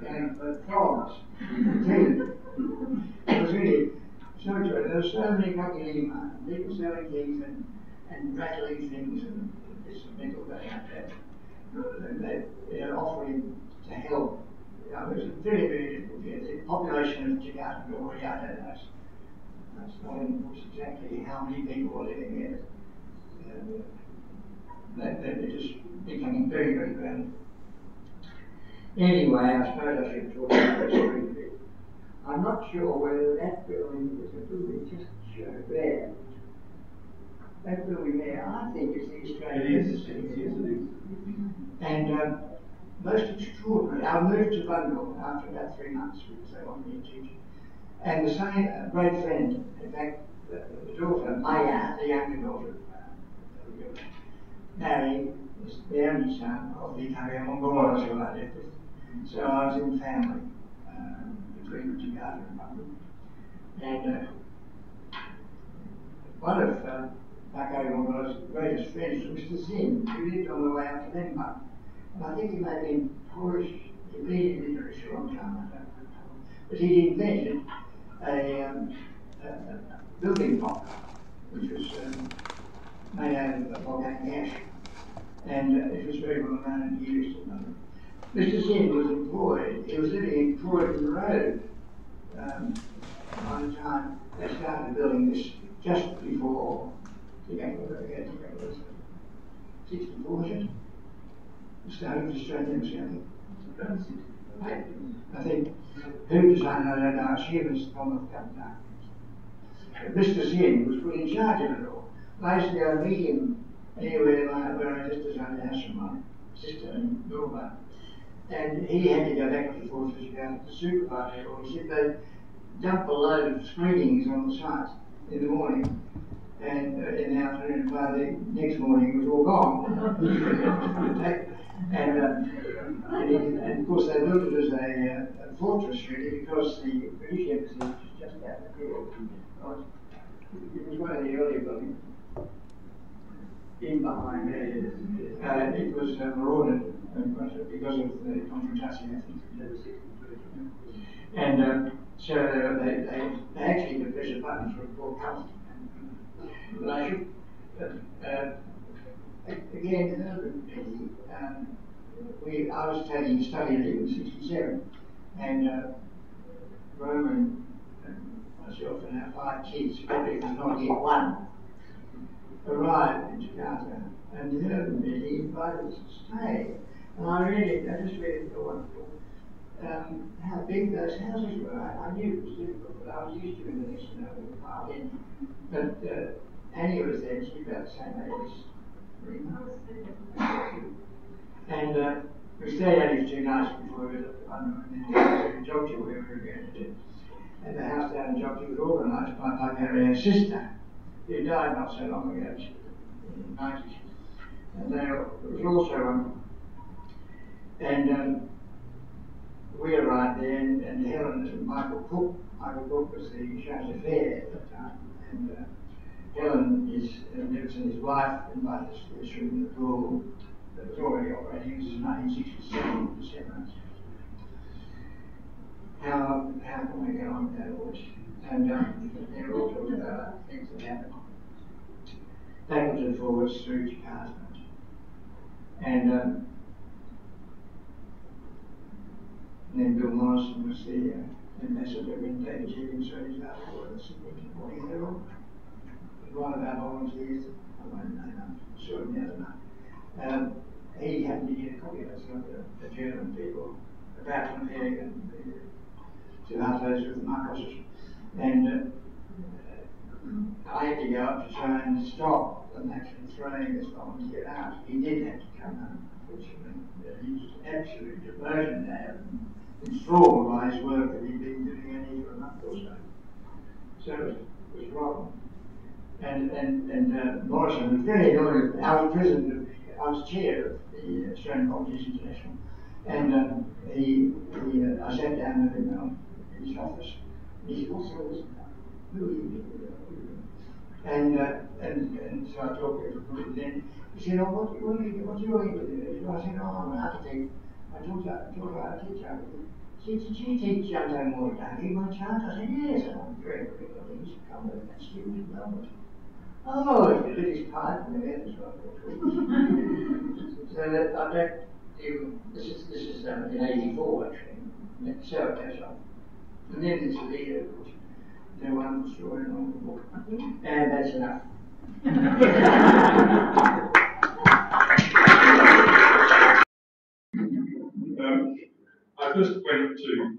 going for frogs. it was really so true. There were so many kaki lima, people selling things and, and rattling things and this metal going up there. And they, they are offering to help. Know, it was very, very difficult here. The population of Jakarta, already I don't know. Not in exactly how many people are living. Uh, they, they're just becoming very, very crowded. Anyway, I suppose I should talk about this briefly. I'm not sure whether that building was a building just there. That building there, I think is the It Australian is, Embassy. yes, it is. And um, most extraordinary, I moved to Bungle after about three months because they wanted me to teach. And the same, a great friend, in fact, the, the daughter, Maya, the younger daughter, uh, was the only son of the Italia Mongols who I lived with. So I was in family um, between Jakarta and Bungle. And uh, one of uh, Italia Mongols' greatest friends was Mr. Zin, who lived on the way up to Denmark. I think he may have been Polish, been in English a long time. But he invented a, um, a, a building block, which was um, made out of volcanic ash. And uh, it was very well known and used it. Mr. Sin was employed, he was living in Croydon Road um, by the time they started building this just before the Gangler, 64, was it? The start of the Australian Embassy, I think. Designed, I don't was from the company. Mr. Sin was put in charge of it all. I used to go and meet him anywhere like where I just designed a house for my sister in Milburn. And he had to go back and forth to Chicago to supervise it all. He said they dump a load of screenings on the site in the morning and uh, in the afternoon, by the next morning it was all gone. and, uh, and, he, and of course they built it as a, uh, a fortress really because the British embassy was just out the. It was one of the earlier buildings. In behind there, uh, it was uh, marauded uh, because of the confrontation, I and uh, so they, they, they actually the press buttons were called custom. Should, uh, again, um, we, I was taking study in 67, and uh, Roman and myself and our five kids, probably was not yet one, arrived in Jakarta, and Urban he invited us to stay. And I really, I just really feel wonderful. Um, how big those houses were. I, I knew it was difficult, but I was used to Indonesia, you know, with piled in. But uh, There, she was about the same age. And uh, we stayed only two nights before we left London, and then where we were going to. And the house down in Jogja was organised by my Maria's sister, who died not so long ago, in the 90s. And there was also um, and um, we arrived there, and, and Helen and Michael Cook. Michael Cook was the charge d'affaires at the time, and uh, Helen is uh, Nixon, his wife, invited us to in the pool that was already operating. This is 1967, December. How how can we get on with that always? And um, they were all talking about things that happened backwards and forwards through Jakarta. And um, and then Bill Morrison was the uh, ambassador in David Jenkins Australia's article in the Sydney Morning Herald. One of our volunteers, I won't name I'm sure he has not. Um, he happened to get a copy of it, so the, the German people about comparing and the Suhartos with the Marcoses. And uh, I had to go up to try and stop them actually throwing this volunteer out. He did have to come home. which uh, he's absolutely devoted to have, enthralled by his work that he'd been doing only for a month or so. So it was, it was wrong. And, and, and uh, Morrison was very annoyed. I was president of I was chair of the Australian Politics International. And um, he, he uh, I sat down with him in his office. And he said, what's? Who are you? And, uh, and, and so I talked to him and then he said, oh, what, what, are you, what are you doing it? I said, oh, I'm an architect. I to, talked to architecture. She said, did you teach young more down here by chance? I said, yes. And I'm very quick. I think he should come with that student development. Oh, you lit his pipe and the was So that, I don't, this is, this is um, in 84 actually. It goes. And then there's which no one drawing on the book. And that's enough. Um, I first went to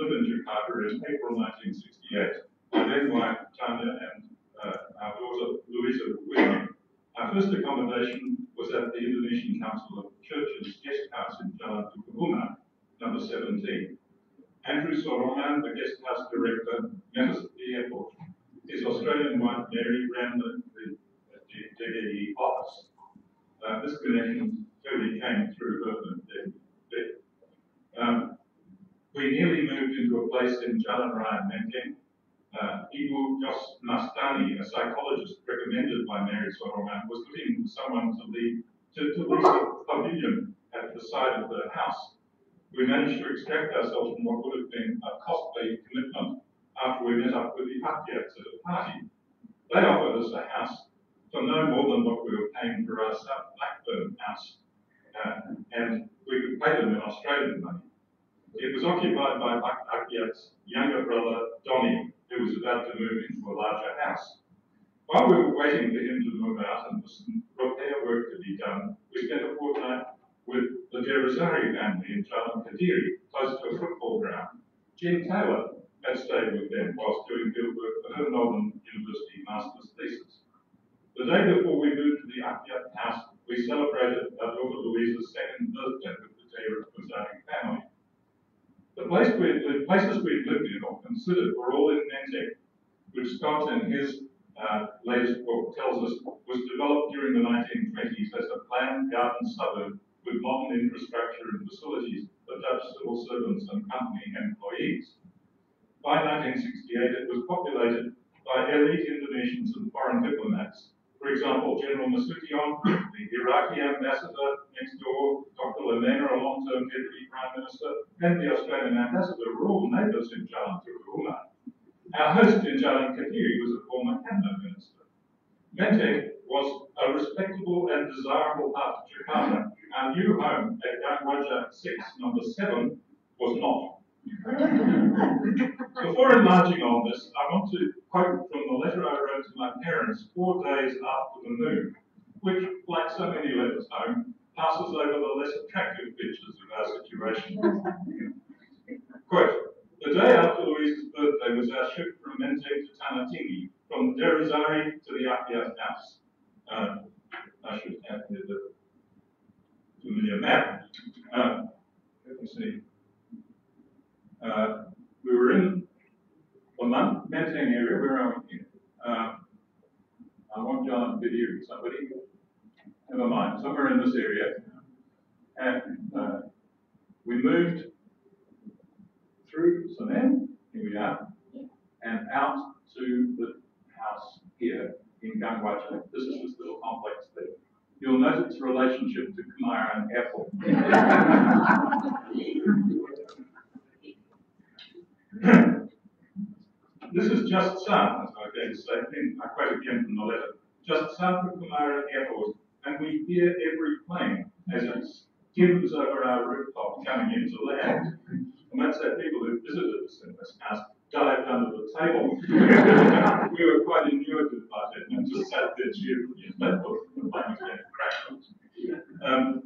live in Jakarta in April 1968. I then wife Tanya and our daughter Louisa were with me. Our first accommodation was at the Indonesian Council of Churches guest house in Jalan Teuku Umar, number 17. Andrew Sorongan, the guest house director, met us at the airport. His Australian wife Mary ran the, the, the DDE office. Uh, this connection clearly came through death. Um, we nearly moved into a place in Jalan Raya Menteng. Uh, Nastani, a psychologist recommended by Mary Sorongan, was looking for someone to lead to, to a pavilion at the side of the house. We managed to extract ourselves from what would have been a costly commitment after we met up with the Akyats at a party. They offered us a house for no more than what we were paying for our South Blackburn house, uh, and we could pay them in Australian money. It was occupied by Ak- younger brother, Donny, who was about to move into a larger house. While we were waiting for him to move out and for some repair work to be done, we spent a fortnight with the Derazari family in Jalan Kediri, close to a football ground. Jen Taylor had stayed with them whilst doing work for her Northern University master's thesis. The day before we moved to the Akyat house, we celebrated daughter Louisa's second birthday with the Derazari family. The, place the places we've lived in or considered were all in Menteng, which Scott in his uh, latest book tells us was developed during the 1920s as a planned garden suburb with modern infrastructure and facilities for Dutch civil servants and company employees. By 1968, it was populated by elite Indonesians and foreign diplomats. For example, General Nasution, the Iraqi ambassador next door, Dr. Leimena, a long-term deputy prime minister, and the Australian ambassador were all neighbours in Jalan Teuku Umar. Our host in Jalan Kediri was a former cabinet minister. Menteng was a respectable and desirable part of Jakarta. Our new home at Gangwaja 6, number 7, was not. Before enlarging on this, I want to quote from the letter I wrote to my parents four days after the move, which, like so many letters home, passes over the less attractive features of our situation. Quote, the day after Louise's birthday was our shift from Menteng to Tanah Tinggi, from the Derazari to the Akyat house. Uh, I should have the familiar map. Uh, let me see. Uh, we were in the Mon- Menteng area. Where are we here? Uh, I want John video. Somebody? Never mind. Somewhere in this area. And uh, we moved through Senen, here we are, and out to the house here in Gangwaja. This is this little complex there. You'll note its relationship to Kemayoran Airport. this is just south, as I was going to say, I quote again from the letter, just south of Kemayoran Airport, and we hear every plane as it skims over our rooftop coming into land. And that's how people who visited us in this house dived under the table. we were quite inured part in and just sat there cheerfully as that was the plane was going to crash. Um,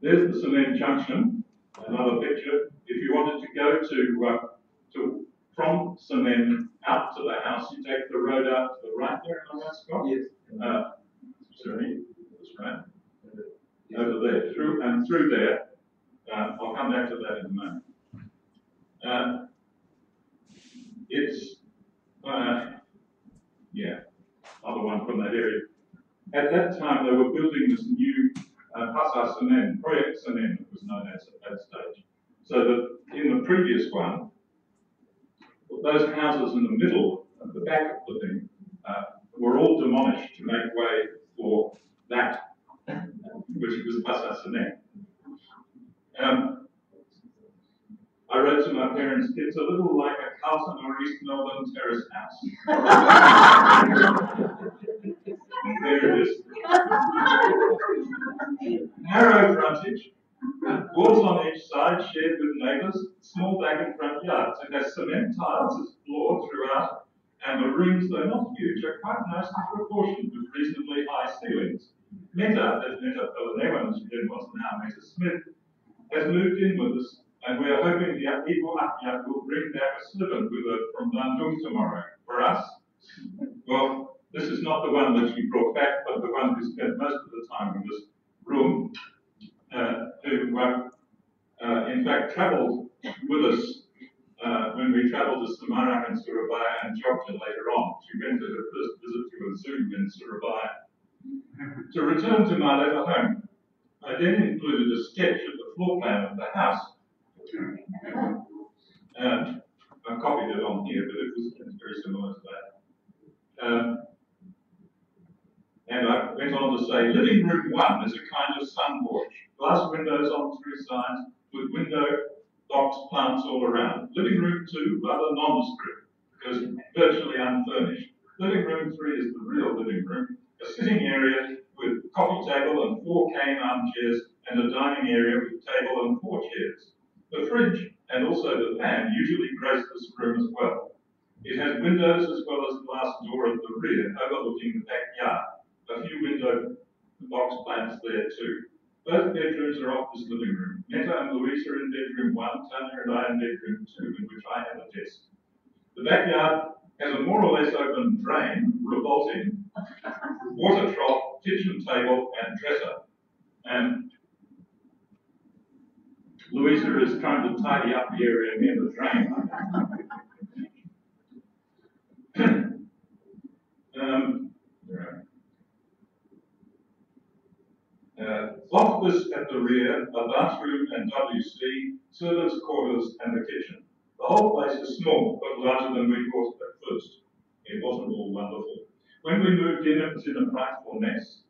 there's the Senen junction, another picture. If you wanted to go to, uh, to from Senen out to the house, you take the road out to the right there, am I right, Scott? Yes. Uh, sorry, this right? Over there, through, and through there, uh, I'll come back to that in a moment. Uh, it's, uh, yeah, other one from that area. At that time, they were building this new uh, Pasar Senen, Project Senen, it was known as at that stage. So that in the previous one, those houses in the middle, at the back of the thing, uh, were all demolished to make way for that, which was Senen. Um, I wrote to my parents, it's a little like a house Carlton or East Melbourne terrace house. there it is. Narrow frontage, walls on each side shared with neighbours, small back and front yards. It has cement tiles as floor throughout, and the rooms, though not huge, are quite nicely proportioned with reasonably high ceilings. Meta, as Meta then was now Meta Smith, has moved in with us, and we are hoping the Ibu Akyat will bring back a servant with her from Bandung tomorrow for us. Well, this is not the one that she brought back, but the one who spent most of the time in this room, who, uh, uh, in fact, travelled with us uh, when we travelled to Semarang and Surabaya and Jogja later on. She went her first visit to a in Surabaya. To return to my letter home, I then included a sketch of the floor plan of the house. And I've copied it on here, but it was very similar to that. Um, and I went on to say, living room one is a kind of sun porch, glass windows on three sides, with window box plants all around. Living room two, rather nondescript, because virtually unfurnished. Living room three is the real living room, a sitting area with coffee table and four cane armchairs, and a dining area with table and four chairs. The fridge and also the fan usually grace this room as well. It has windows as well as glass door at the rear overlooking the backyard. A few window box plants there too. Both bedrooms are off this living room. Netta and Louisa are in bedroom one, Tanya and I in bedroom two, in which I have a desk. The backyard has a more or less open drain, revolting, water trough, kitchen table, and dresser. And Louisa is trying to tidy up the area near the drain. um, uh, office at the rear, a bathroom and WC, servants' quarters, and the kitchen. The whole place is small, but larger than we thought at first. It wasn't all wonderful. When we moved in, it was in a frightful mess.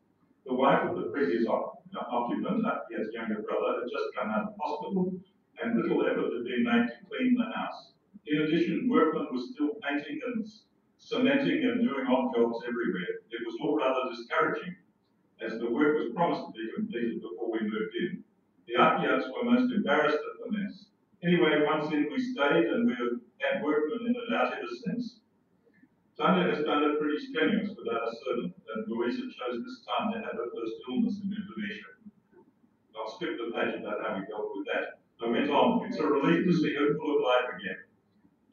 The wife of the previous oc- occupant, uh, his younger brother, had just come out of hospital, and little effort had been made to clean the house. In addition, workmen were still painting and cementing and doing odd jobs everywhere. It was all rather discouraging, as the work was promised to be completed before we moved in. The Arkiats were most embarrassed at the mess. Anyway, once in, we stayed, and we have had workmen in and out ever since. Tanya has done it pretty strenuous without a servant, and Louisa chose this time to have her first illness in Indonesia. I'll skip the page about how we dealt with that. I went on. It's a relief to see her full of life again.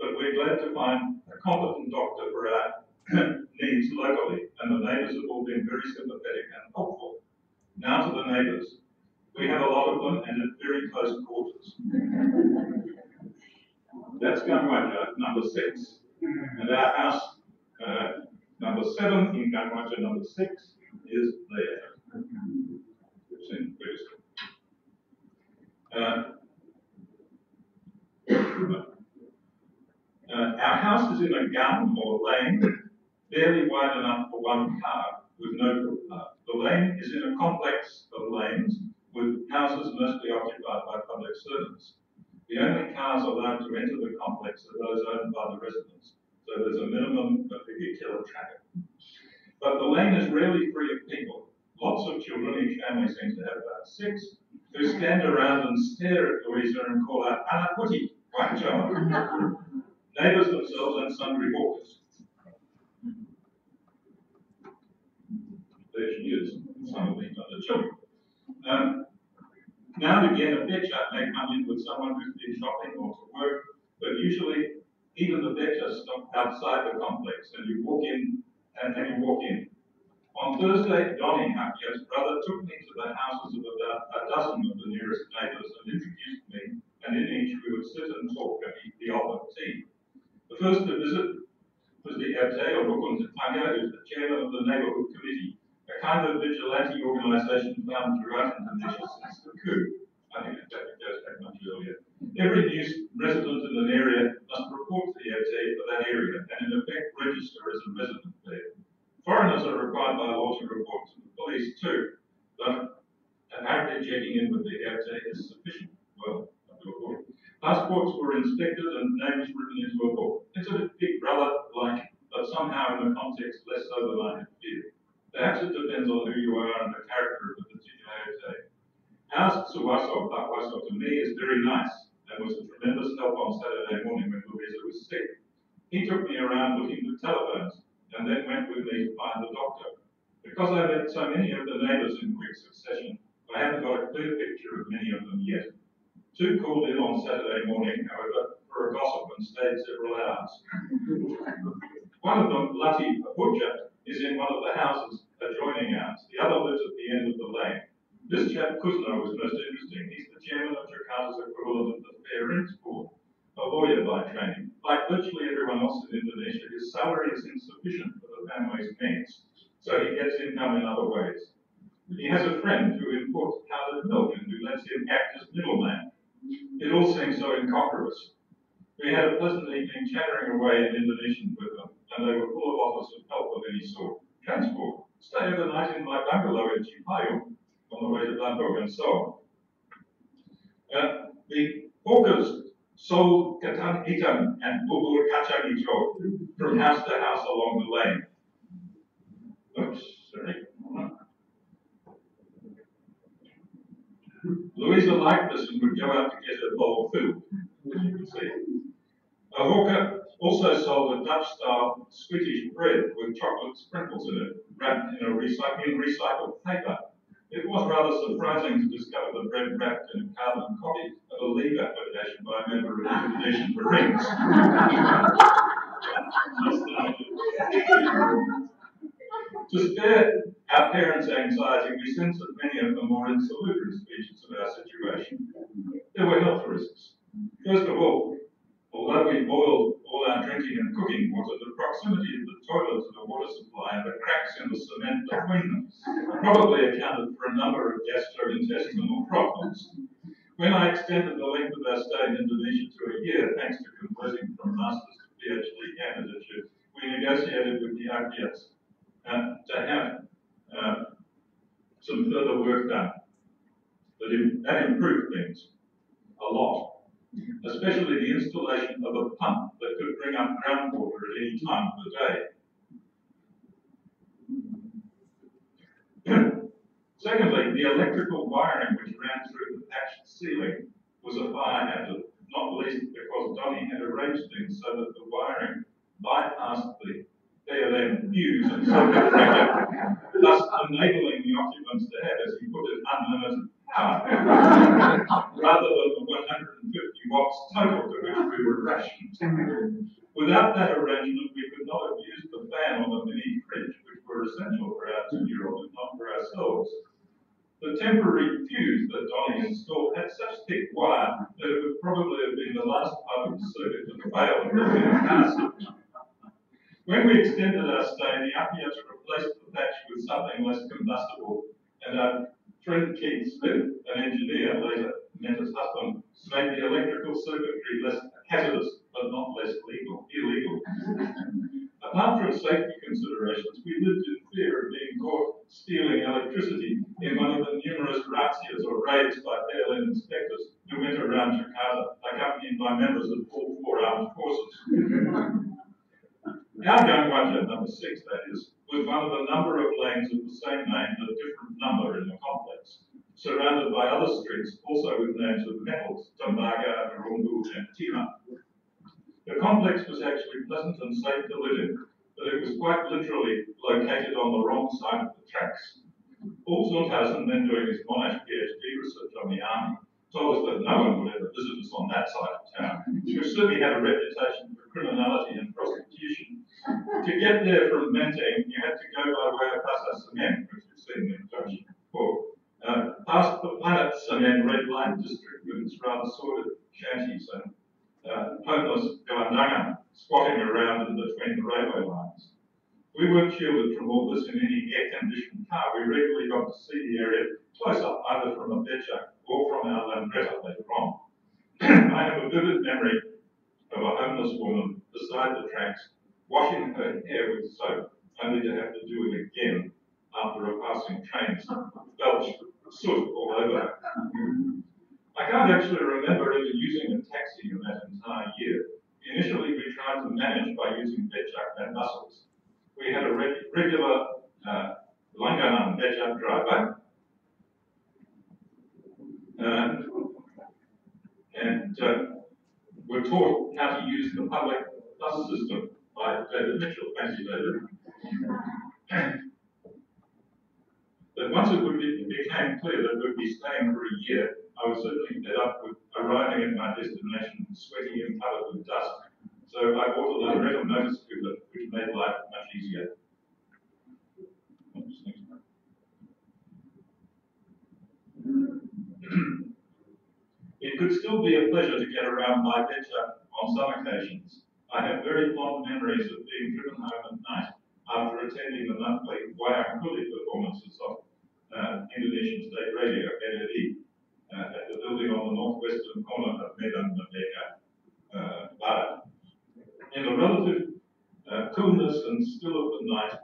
But we're glad to find a competent doctor for our needs locally, and the neighbours have all been very sympathetic and helpful. Now to the neighbours. We have a lot of them and at very close quarters. That's Gangwanja, number six. And our house, uh, number seven in Gangwanja, number six, is there. It's in Bristol. Uh, uh, our house is in a gun or lane, barely wide enough for one car, with no footpath. The lane is in a complex of lanes, with houses mostly occupied by public servants. The only cars allowed to enter the complex are those owned by the residents, so there's a minimum of vehicular traffic. But the lane is rarely free of people. Lots of children, each family seems to have about six, who stand around and stare at Louisa and call out, anak putih, white child. Neighbours themselves and sundry hawkers. There she is, some of these other children. Um, now and again, a becak may come in with someone who's been shopping or to work, but usually even the becak stop outside the complex and you walk in and then you walk in. On Thursday, Donny, Hakia's brother, took me to the houses of about a dozen of the nearest neighbours and introduced me, and in each we would sit and talk and eat the offered tea. The first to visit was the Erte or Rukun Tetangga, who's the chairman of the neighbourhood committee, a kind of vigilante organisation found throughout Indonesia since the coup. I think it goes back much earlier. Every new resident in an area must report to the OT for that area and in effect register as a resident there. Foreigners are required by law to report to the police too, but apparently checking in with the OT is sufficient. Well, Passports were inspected and names written was surprising to discover the bread wrapped in carbon copy of a leave application by a member of the Indonesian Marines. to spare our parents' anxiety, we censored many of the more insalubrious features of our situation. There were health risks. First of all, although we boiled all our drinking and cooking water, the proximity of the toilet to the water supply and the cracks in the cement between them probably accounted for a number of gastrointestinal problems. When I extended the length of our stay in Indonesia to a year, thanks to converting from master's to PhD candidature, we negotiated with the RPS uh, to have uh, some further work done. That improved things a lot especially the installation of a pump that could bring up groundwater at any time of the day. Secondly, the electrical wiring which ran through the patched ceiling was a fire hazard, not least because Donny had arranged things so that the wiring bypassed the PLN fuse and circuit breaker, thus It could still be a pleasure to get around by picture on some occasions. I have very fond memories of being driven home at night after attending the monthly Wayang Kulit performances of uh, Indonesian State Radio, NLE, uh, at the building on the northwestern corner of Medan Merdeka, uh, Barat. In the relative uh, coolness and still of the night,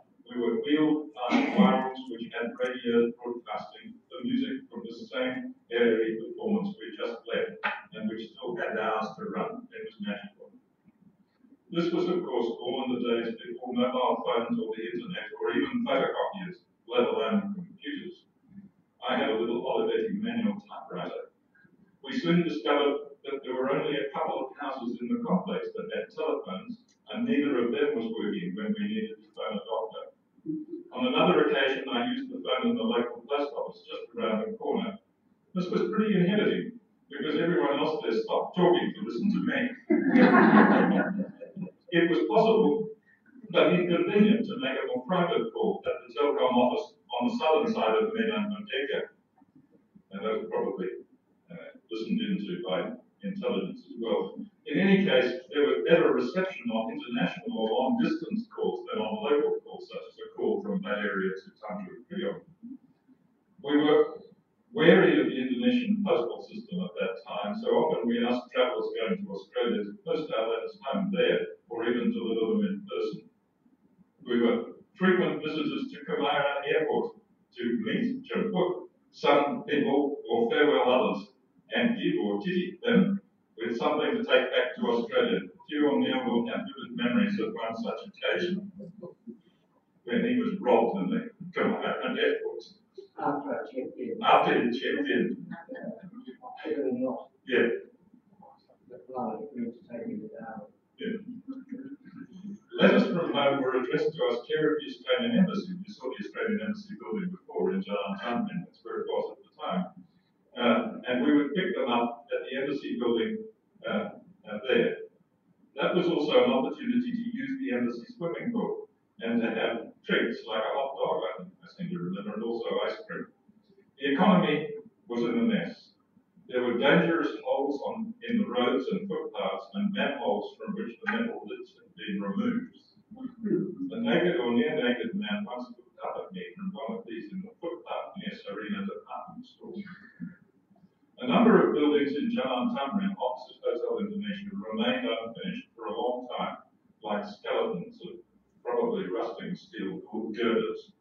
remained unfinished for a long time, like skeletons of probably rusting steel girders.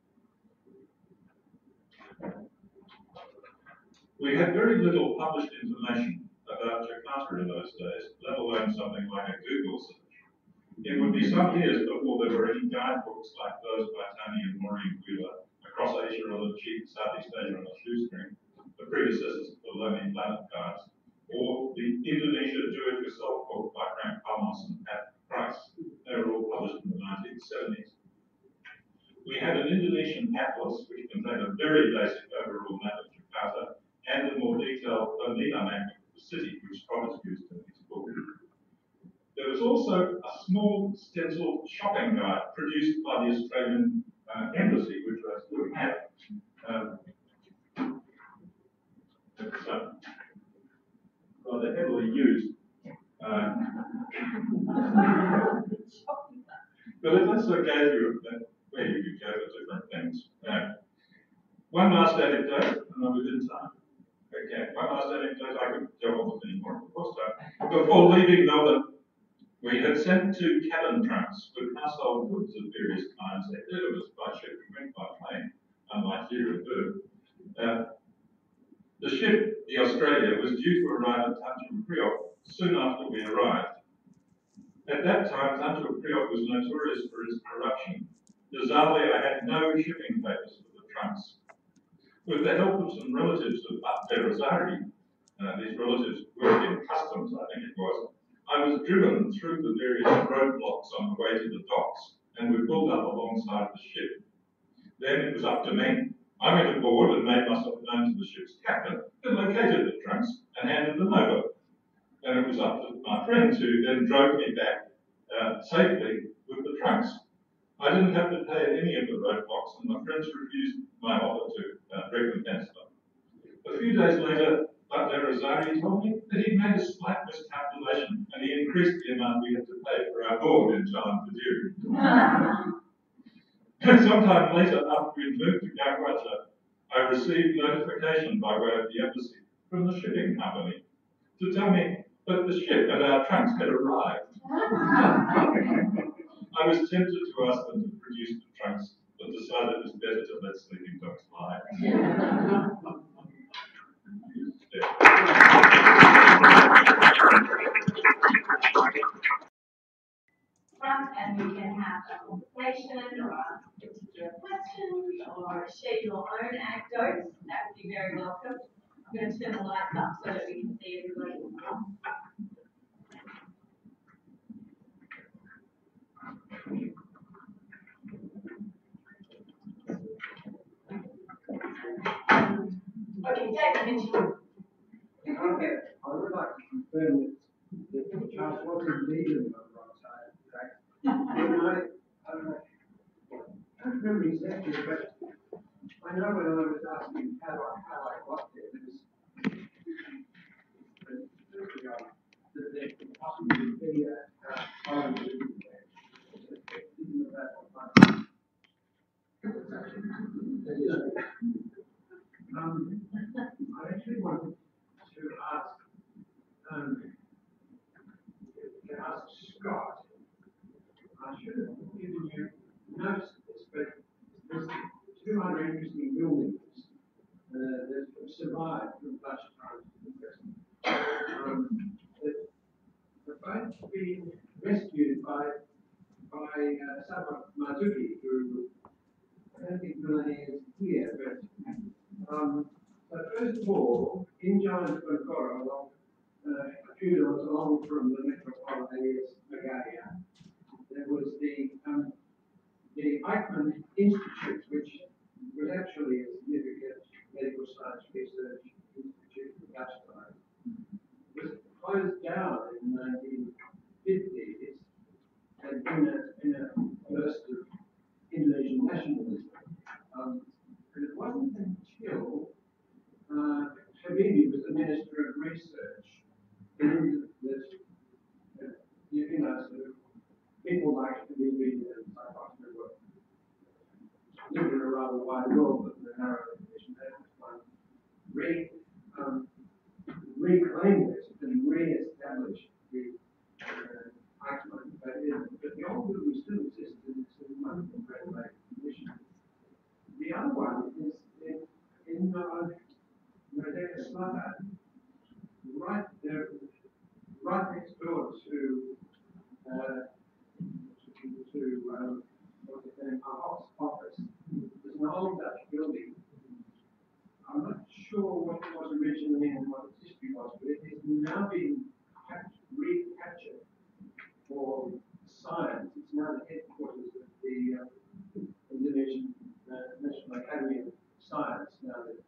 We had very little published information about Jakarta in those days, let alone something like a Google search. It would be some years before there were any guidebooks like those by Tony and Maureen Wheeler, Across Asia on the Cheap, Southeast Asia on a Shoestring, the predecessors of the Lonely Planet Guides, or the Indonesia very basic overall map of Jakarta and the more detailed Bambina map of the city, which Thomas used in his book. There was also a small stenciled shopping guide produced by the Australian own anecdotes. That would be very welcome. I'm going to turn the lights up so that we can see everybody. Okay, David Mitchell. I would like to confirm that, that Charles was indeed in the side, in fact. When I, uh, I can't remember exactly, but I know when I was asking how I, how I got there, that there could possibly be a, um, I actually wanted to ask, um, to ask Scott, I should have given you notice of this, but this 200 interesting buildings uh, that have survived from flash floods to the present. Um, that have both been rescued by by uh, Sangkot Marzuki, who I don't think Melanie is here, but um, so first of all, in Johannesburg, along uh, a few doors along from the metropolitan area Magadia, there was the um, the Eijkman Institute, which was actually a significant medical science research institute Gastein. Was closed down in the nineteen fifties, and in a, in a burst of Indonesian nationalism. Um, and it wasn't until uh, Habibie was the Minister of Research in that, uh, you know, sort of people like Habibie and in a rather wide world, but a narrow they had to re, um, reclaim this and re-establish the uh, Eijkman, but, but the old building still exists in its wonderful red condition. The other one is in, in, uh, Merdeka Selatan, right there, right next door to, uh, to, to, um, it name, our office. There's an old Dutch building. I'm not sure what it was originally and what its history was, but it is now being capt- recaptured for science. It's now the headquarters of the, uh, Indonesian uh, National Academy of Science. Now that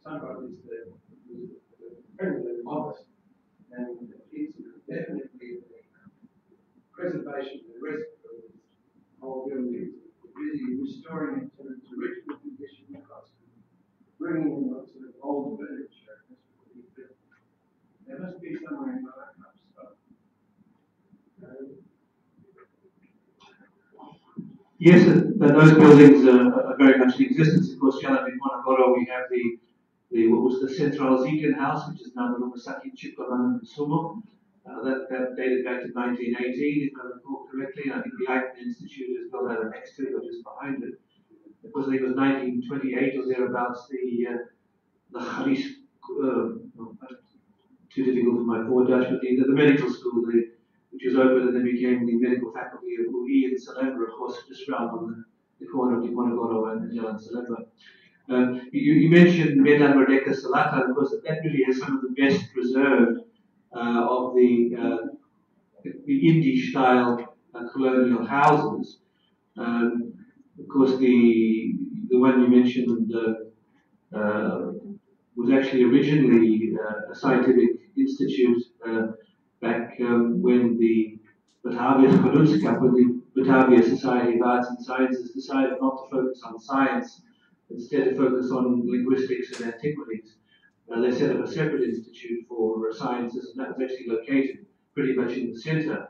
Sangkot is the, is the president of and it's definitely the restoring it to its original condition because bringing in lots of old did. There must be somewhere in my backup stuff. Uh, Yes, th- those buildings are, very much in existence. Of course, Jalan Diponegoro, we have the, the, what was the Central Ziekenhuis, which is now the Rumah Sakit Cipto Mangunkusumo. That, that dated back to 1918, if I recall correctly. I think the Eijkman Institute is built either next to it or just behind it. Of course, I think it was 1928 or thereabouts, the, uh, the Haris, uh, too difficult for my poor Dutch, but the, the medical school, the, which was opened and then became the medical faculty of UI in Salemba, of course, just round on the, the corner of Diponegoro and Jalan Salemba. Um, you, you mentioned Medan Merdeka Selatan, of course, that really has some of the best preserved of the, uh, the, Indie style uh, colonial houses. Um, of course, the, the one you mentioned uh, uh, was actually originally uh, a scientific institute uh, back um, when the Batavia Genootschap, when the Batavia Society of Arts and Sciences decided not to focus on science, instead to focus on linguistics and antiquities. Uh, they set up a separate institute for uh, sciences, and that was actually located pretty much in the center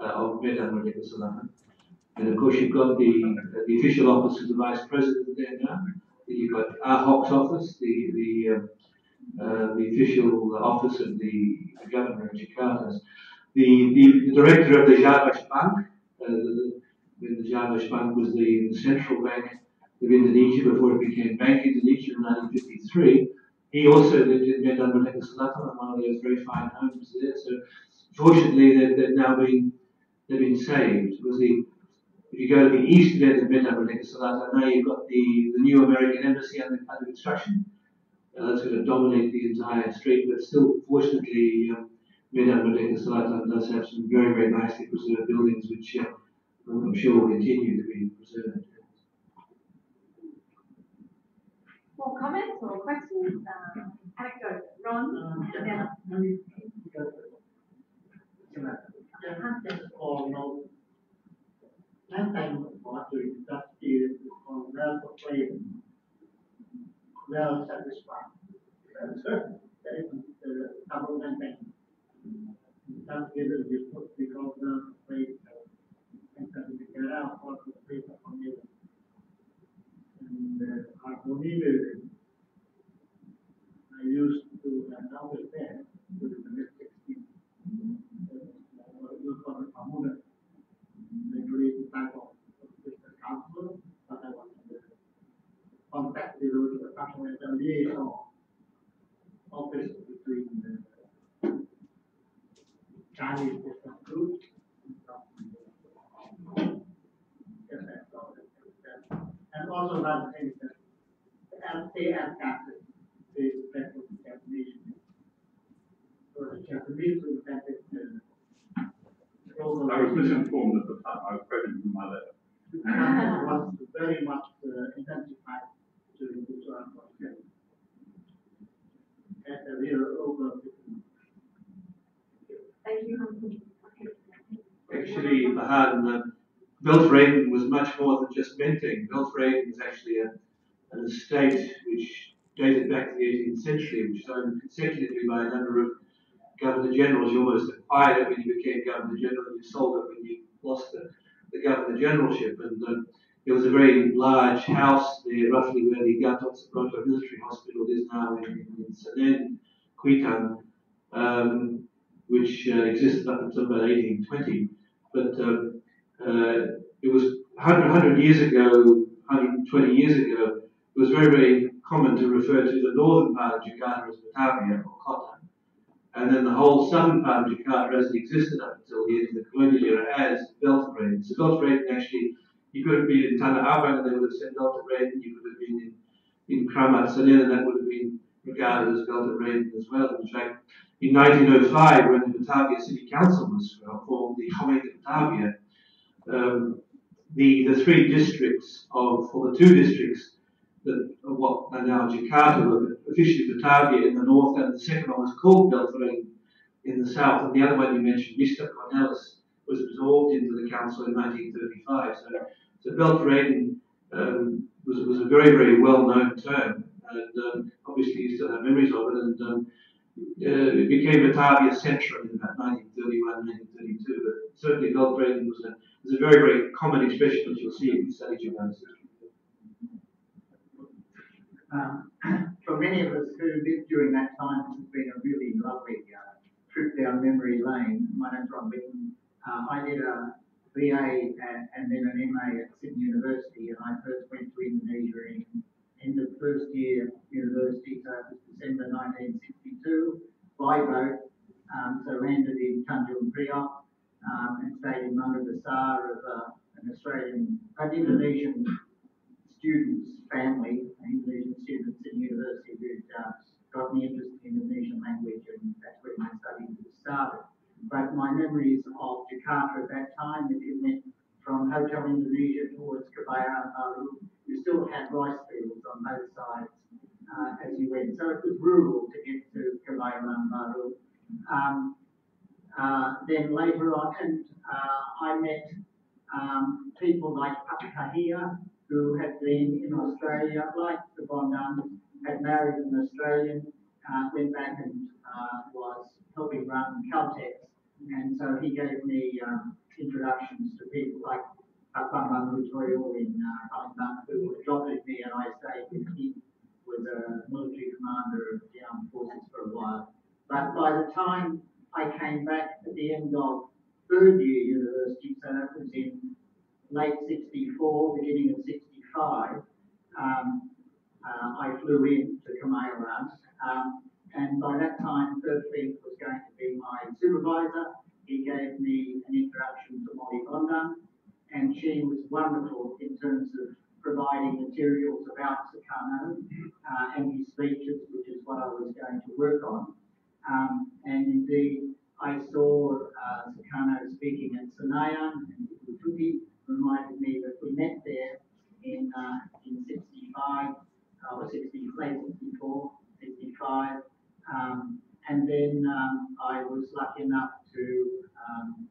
uh, of Medan Selatan. And of course, you've got the, uh, the official office of the vice president there now. You've got Ahok's office, the, the, um, uh, the official office of the, the governor of Jakarta. The, the, the director of the Javasche Bank, uh, the, the Javasche Bank was the, the central bank of Indonesia before it became Bank Indonesia in 1953, he also lived in Medan Merdeka Selatan, and one of those very fine homes there. So fortunately, they've, they've now been they've been saved. It was the if you go to the east end of Medan Merdeka Selatan, now you've got the, the new American embassy under, under construction. Uh, that's going to dominate the entire street, but still, fortunately, um, Merdeka Selatan does have some very, very nicely preserved buildings, which uh, I'm sure will continue to be preserved. More comments or questions? Um, anecdote, Ron? and then- Last time was to that is on well portrayed, well satisfied. That is the government thing. That this book because the place and we get out for the place of the And uh, our community, I used to, and now we're there, to the mid sixties. Look for the community regulatory type of business council, but I was in the contact with the customer and liaison office between the Chinese business group. Yes, I saw that. And also run things that, and they have taxes, they respect the Japanese. So the Japanese represented the local. I was misinformed at the time, I was quoting from my letter. and was very much uh, intensified during the term of Kennedy. And uh, we are over. Thank you. Actually, Mahan, uh, Weltevreden was much just minting. Weltevreden was actually a, an estate which dated back to the 18th century, which was owned consecutively by a number of governor generals. You almost acquired it when you became governor general, and you sold it when you lost the, the governor generalship. And um, there was a very large house there, roughly where the Gatot Subroto Military Hospital is now in, in, Senen, um, which uh, existed up until about 1820. But um, uh, it was 100, 100 years ago, 120 years ago, it was very, very common to refer to the northern part of Jakarta as Batavia or Kota, and then the whole southern part of Jakarta as it existed up until the end of the colonial era as Weltevreden. So Weltevreden actually, you could have been in Tanah Abang and they would have said Weltevreden, you could have been in, in Kramat and that would have been regarded as Weltevreden as well. In fact, in 1905, when the Batavia City Council was uh, formed, the Gemeente Batavia, um, the, the three districts of, or the two districts that what are now Jakarta officially Batavia in the north, and the second one was called Weltevreden in the south, and the other one you mentioned, Mr. Cornelis, was absorbed into the council in 1935. So, so um, was, was a very, very well-known term, and um, obviously you still have memories of it, and um, uh, it became Batavia Centrum in about 1931, 1932, but certainly Weltevreden was a, was a very, very common expression that you'll see if you study history. Um, for many of us who lived during that time, it's been a really lovely uh, trip down memory lane. My name's Ron Witton. Uh, I did a BA and, and then an MA at Sydney University, and I first went to Indonesia in end of first year university, so it was December 1962, by boat. Um, so landed in Tanjung Priok um, and stayed in Mangga Besar of uh, an Australian, an Indonesian student's family, Indonesian students at university who'd uh, got me interested in Indonesian language, and that's where my studies started. But my memories of Jakarta at that time, if you went from Hotel Indonesia towards Kebayoran Baru, you still had rice fields on both sides uh, as you went. So it was rural to get to Kebayoran Baru. Um, uh, then later on, and uh, I met um, people like Pak Tahija, who had been in Australia, like the Bondans, had married an Australian, uh, went back and uh, was helping run Caltex. And so he gave me um, introductions to people like Bambang Utoyo in uh, Palembang, who adopted me and I stayed with him, was a military commander of the armed forces for a while. But by the time I came back at the end of third year university, so that was in late 64, beginning of 65, um, uh, I flew in to Kemayoran. Um, and by that time, Third Fleet was going to be my supervisor. He gave me an introduction to Molly Bondan, and she was wonderful in terms of providing materials about Sukarno uh, and his speeches, which is what I was going to work on. Um, and indeed, I saw uh, Sukarno speaking at Senayan and Tuti reminded me that we met there in uh, in 65 uh, or 60, late 64, 65. Um, and then um, I was lucky enough to um,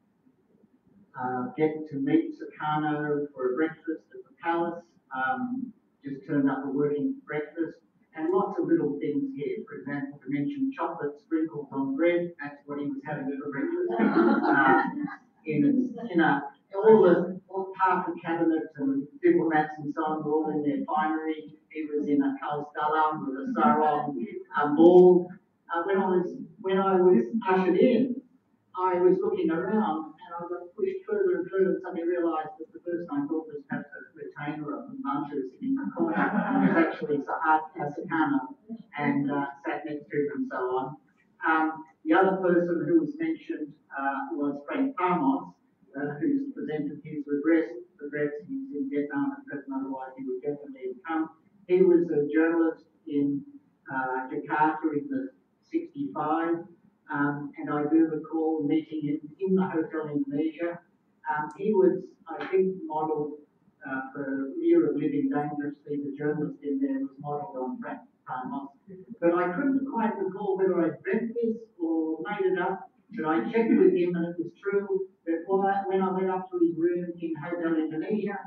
uh, get to meet Sukarno for a breakfast at the palace. Um, just turned up a working breakfast and lots of little things here. For example, to mention chocolate sprinkled on bread, that's what he was having for breakfast. uh, in, in a, all the all party cabinets and diplomats and so on were all in their finery. He was in a Kalstalam with a sarong, a ball. Uh, when I was when I was ushered in, I was looking around and I got pushed further and further and suddenly realised that the person I thought was perhaps a retainer of the munchers in the corner was actually Sahat Asakana and uh, sat next to him and so on. Um, the other person who was mentioned uh, was Frank Palmos, uh, who's presented his regrets. Regrets he's in Vietnam at present, otherwise he would definitely have come. He was a journalist in uh, Jakarta in the 65. Um, and I do recall meeting him in the Hotel in Indonesia. Um, he was, I think, modelled uh, for Year of Living Dangerously. The journalist in there was modelled on Frank Palmos. But I couldn't quite recall whether I'd read this or made it up. But I checked with him, and it was true that when I went up to his room in Hotel Indonesia,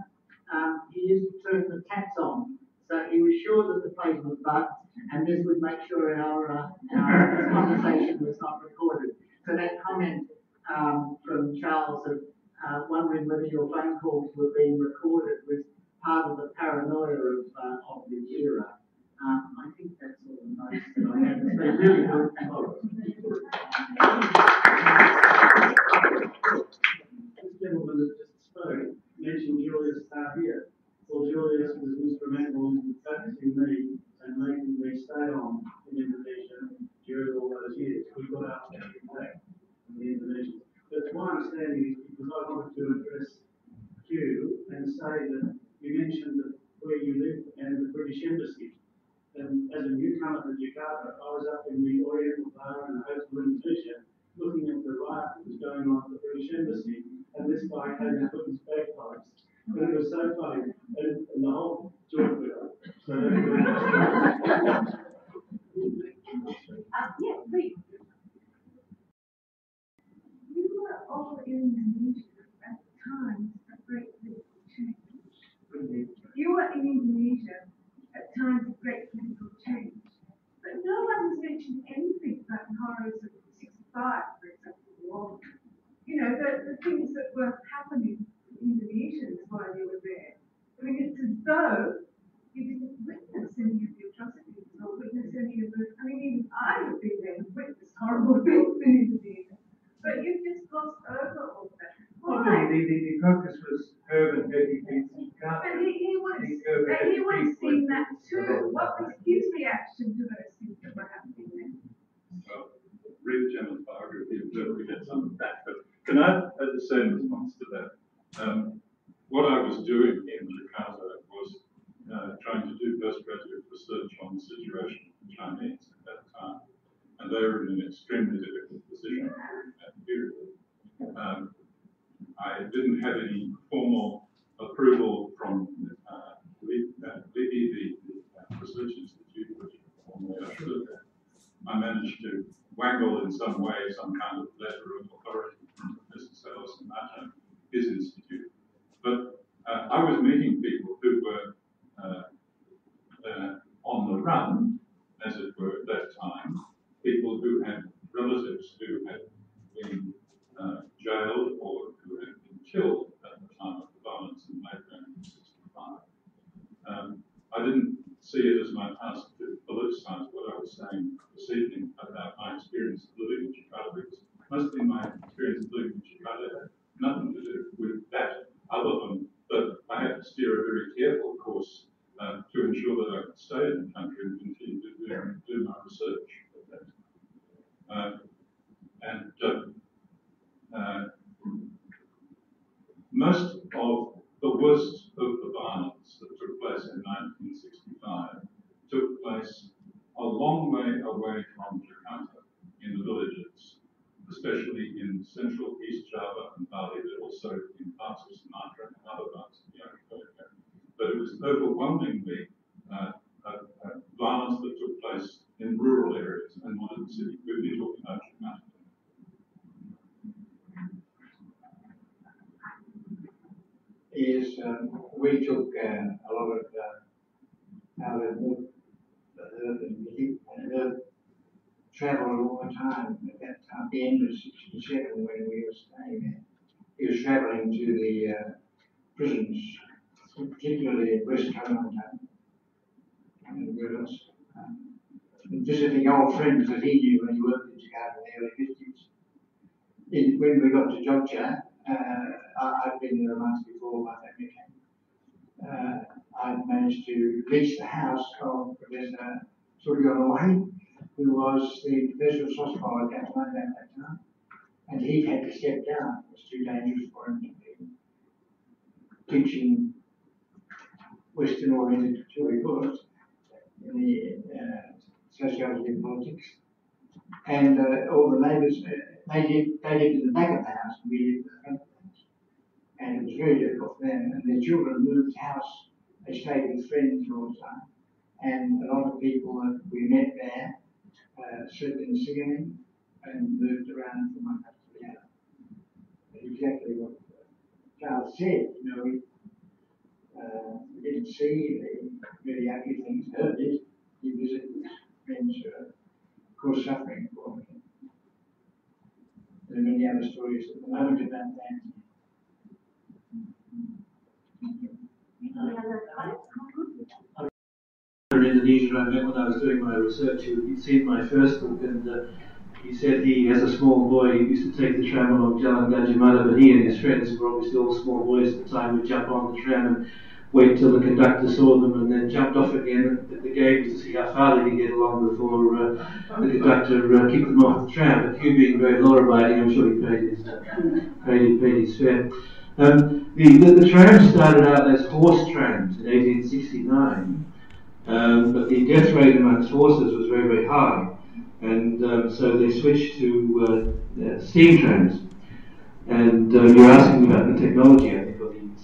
um, he used to turn the taps on. So he was sure that the place was bugged, and this would make sure our, uh, our conversation was not recorded. So that comment um, from Charles of uh, wondering whether your phone calls were being recorded was part of the paranoia of, uh, of the era. Um, I think that's all the notes that I have. It's been really good. This gentleman that just spoke mentioned Julius Tahija. Well, Julius was instrumental in practicing me and making me stay on in Indonesia during all those years. We got out back from the Indonesians. But my understanding, because I wanted to address you and say that you mentioned that where you live and the British Embassy. And as a newcomer to Jakarta, I was up in the Oriental Bar in the Hotel Indonesia looking at the riot that was going on at the British Embassy, and this guy came out with his bagpipes. And it was so funny, and, and the whole joint with it. So, Uh, yeah, please. You were all in Indonesia at the time of Great Big Change. You were in Indonesia at times of great political change. But no one has mentioned anything about the horrors of 65, for example, or, you know, the, the things that were happening to Indonesians while you were there. I mean, it's as though you didn't witness any of the atrocities or witness any of the, I mean, even I have been there and witnessed horrible things in Indonesia. But you've just glossed over all that. Well, Why? the, the, the focus was Herb and Betty Feith's But he, he would have, Think of but it he would have seen that too. What was his reaction to those things that were happening there? Well, read Jemma's biography and we get some of that. But can I uh, say in response to that? Um, what I was doing in Jakarta was uh, trying to do postgraduate research on the situation of the Chinese at that time. And they were in an extremely difficult position during that period. Um, I didn't have any formal approval from uh, uh, LIPI, the the, uh, Research Institute, which formally I should have. I managed to wangle in some way some kind of letter of authority from Professor Salos and Martin, his institute. But uh, I was meeting people who were uh, uh, on the run, as it were, at that time, people who had relatives who had been uh, jailed or who had been killed at the time of the violence in late 1965. Um, I didn't see it as my task to politicize what I was saying this evening about my experience of living in Jakarta, because mostly my experience of living in Jakarta had nothing to do with that, other than that I had to steer a very careful course uh, to ensure that I could stay in the country and continue to do, do my research at that time. Uh, and uh, uh, most of the worst of the violence that took place in 1965 took place a long way away from Jakarta in the villages, especially in central East Java and Bali, but also in parts of Sumatra and other parts of the archipelago. But it was overwhelmingly uh, uh, uh, violence that took place in rural areas and not in the city. We've been talking about Jakarta. is um, we took uh, a lot of uh, out of the herb and he and herb traveled all the time at that time, the end of '67 when we were staying there. He was travelling to the uh, prisons, particularly in West Kalimantan and with us, um, and visiting old friends that he knew when he worked in Jakarta in the early 50s. In, when we uh, I, I'd been there a month before family came. Uh, I'd managed to reach the house of Professor Suryanawai, who was the professor of sociology at Kathmandu at that time. And he had to step down. It was too dangerous for him to be teaching Western oriented, shall books in the uh, sociology and politics. And uh, all the neighbours, uh, they lived, they lived in the back of the house, and we lived in the front of the house. And it was very difficult for them, and their children moved house, they stayed with friends all the time. And a lot of people that we met there uh, slept in ceiling and moved around from one house to the other. Exactly what uh, Charles said, you know, we, uh, we didn't see the really ugly things, heard it, he visited friends who of course, suffering for it. There are many other stories at the moment about that. In Indonesia I met when I was doing my research. He'd seen my first book and uh, he said he, as a small boy, he used to take the tram along Jalan Gajah Mada, but he and his friends were obviously all small boys at the time, would jump on the tram and wait till the conductor saw them and then jumped off again at the gate to see how far they could get along before uh, the conductor uh, kicked them off the tram. But Hugh being very law-abiding, I'm sure he paid his, uh, paid, paid his fare. Um, the, the, the trams started out as horse trams in 1869. Um, but the death rate amongst horses was very, very high. And um, so they switched to uh, uh, steam trams. And uh, you're asking about the technology,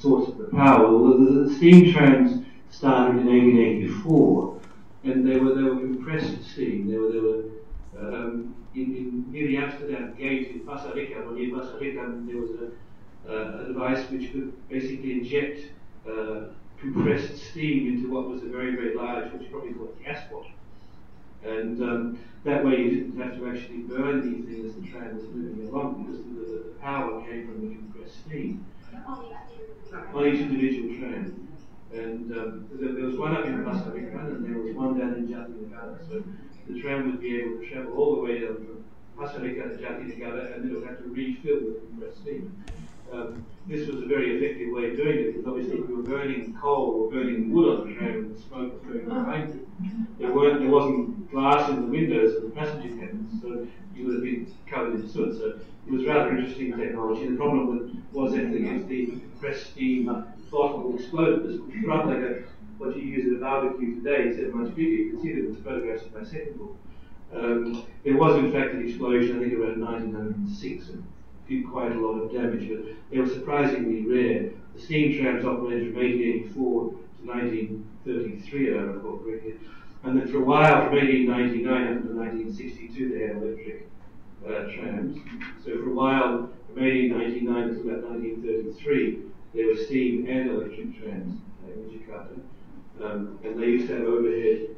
source of the power. Well, the, the steam trams started in 1884, and they were they were compressed steam. They were they were um, in, in near the Amsterdam gate in Pasar Ikan, or near Pasar Ikan, there was a, uh, a device which could basically inject uh, compressed steam into what was a very, very large, you probably call a gas pot. And um, that way you didn't have to actually burn anything as the tram was moving along because the, the power came from the compressed steam on each individual train. And um, there, there was one up in Pacific and there was one down in Jatinegara. So the tram would be able to travel all the way down from Pacifica to Jatinegara and then it would have to refill with compressed steam. Um, this was a very effective way of doing it because obviously if you were burning coal or burning wood on the tram and the smoke was going behind you, there weren't there wasn't glass in the windows of the passenger cabins, so you would have been covered in soot. So it was rather interesting technology. The problem was the, if the compressed steam bottle exploded, this would run like a, what you use at a barbecue today, except much bigger. You can see that in the photographs in my second book. Um, there was in fact an explosion, I think around 1906, and did quite a lot of damage, but they were surprisingly rare. The steam trams operated from 1884 to 1933, I recall correctly. And then for a while, from 1899 up to 1962, they had electric uh, trams. So for a while, from 1899 until about 1933, there were steam and electric trams uh, in Jakarta. Um, and they used to have overhead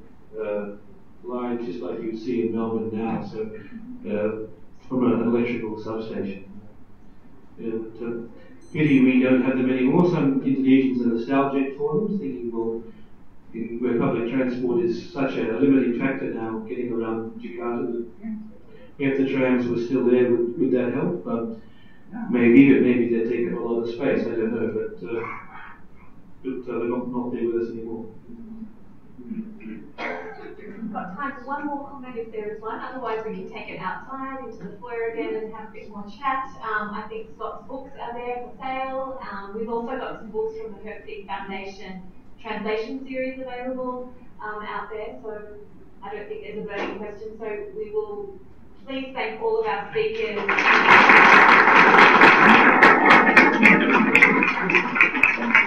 uh, lines just like you see in Melbourne now, so uh, from an electrical substation. And, uh, pity we don't have them anymore. Some Indonesians are nostalgic for them, thinking, well, in, where public transport is such a limiting factor now, getting around Jakarta, that if the trams were still there, would, would that help? Um, maybe, but maybe they're taking a lot of space. I don't know, but uh, but uh, they're not, not there with us anymore we've got time for one more comment, if there is one. Otherwise, we can take it outside into the foyer again and have a bit more chat. Um, I think Scott's books are there for sale. Um, we've also got some books from the Herb Feith Foundation translation series available um, out there. So I don't think there's a burning question. So we will please thank all of our speakers. Thank you.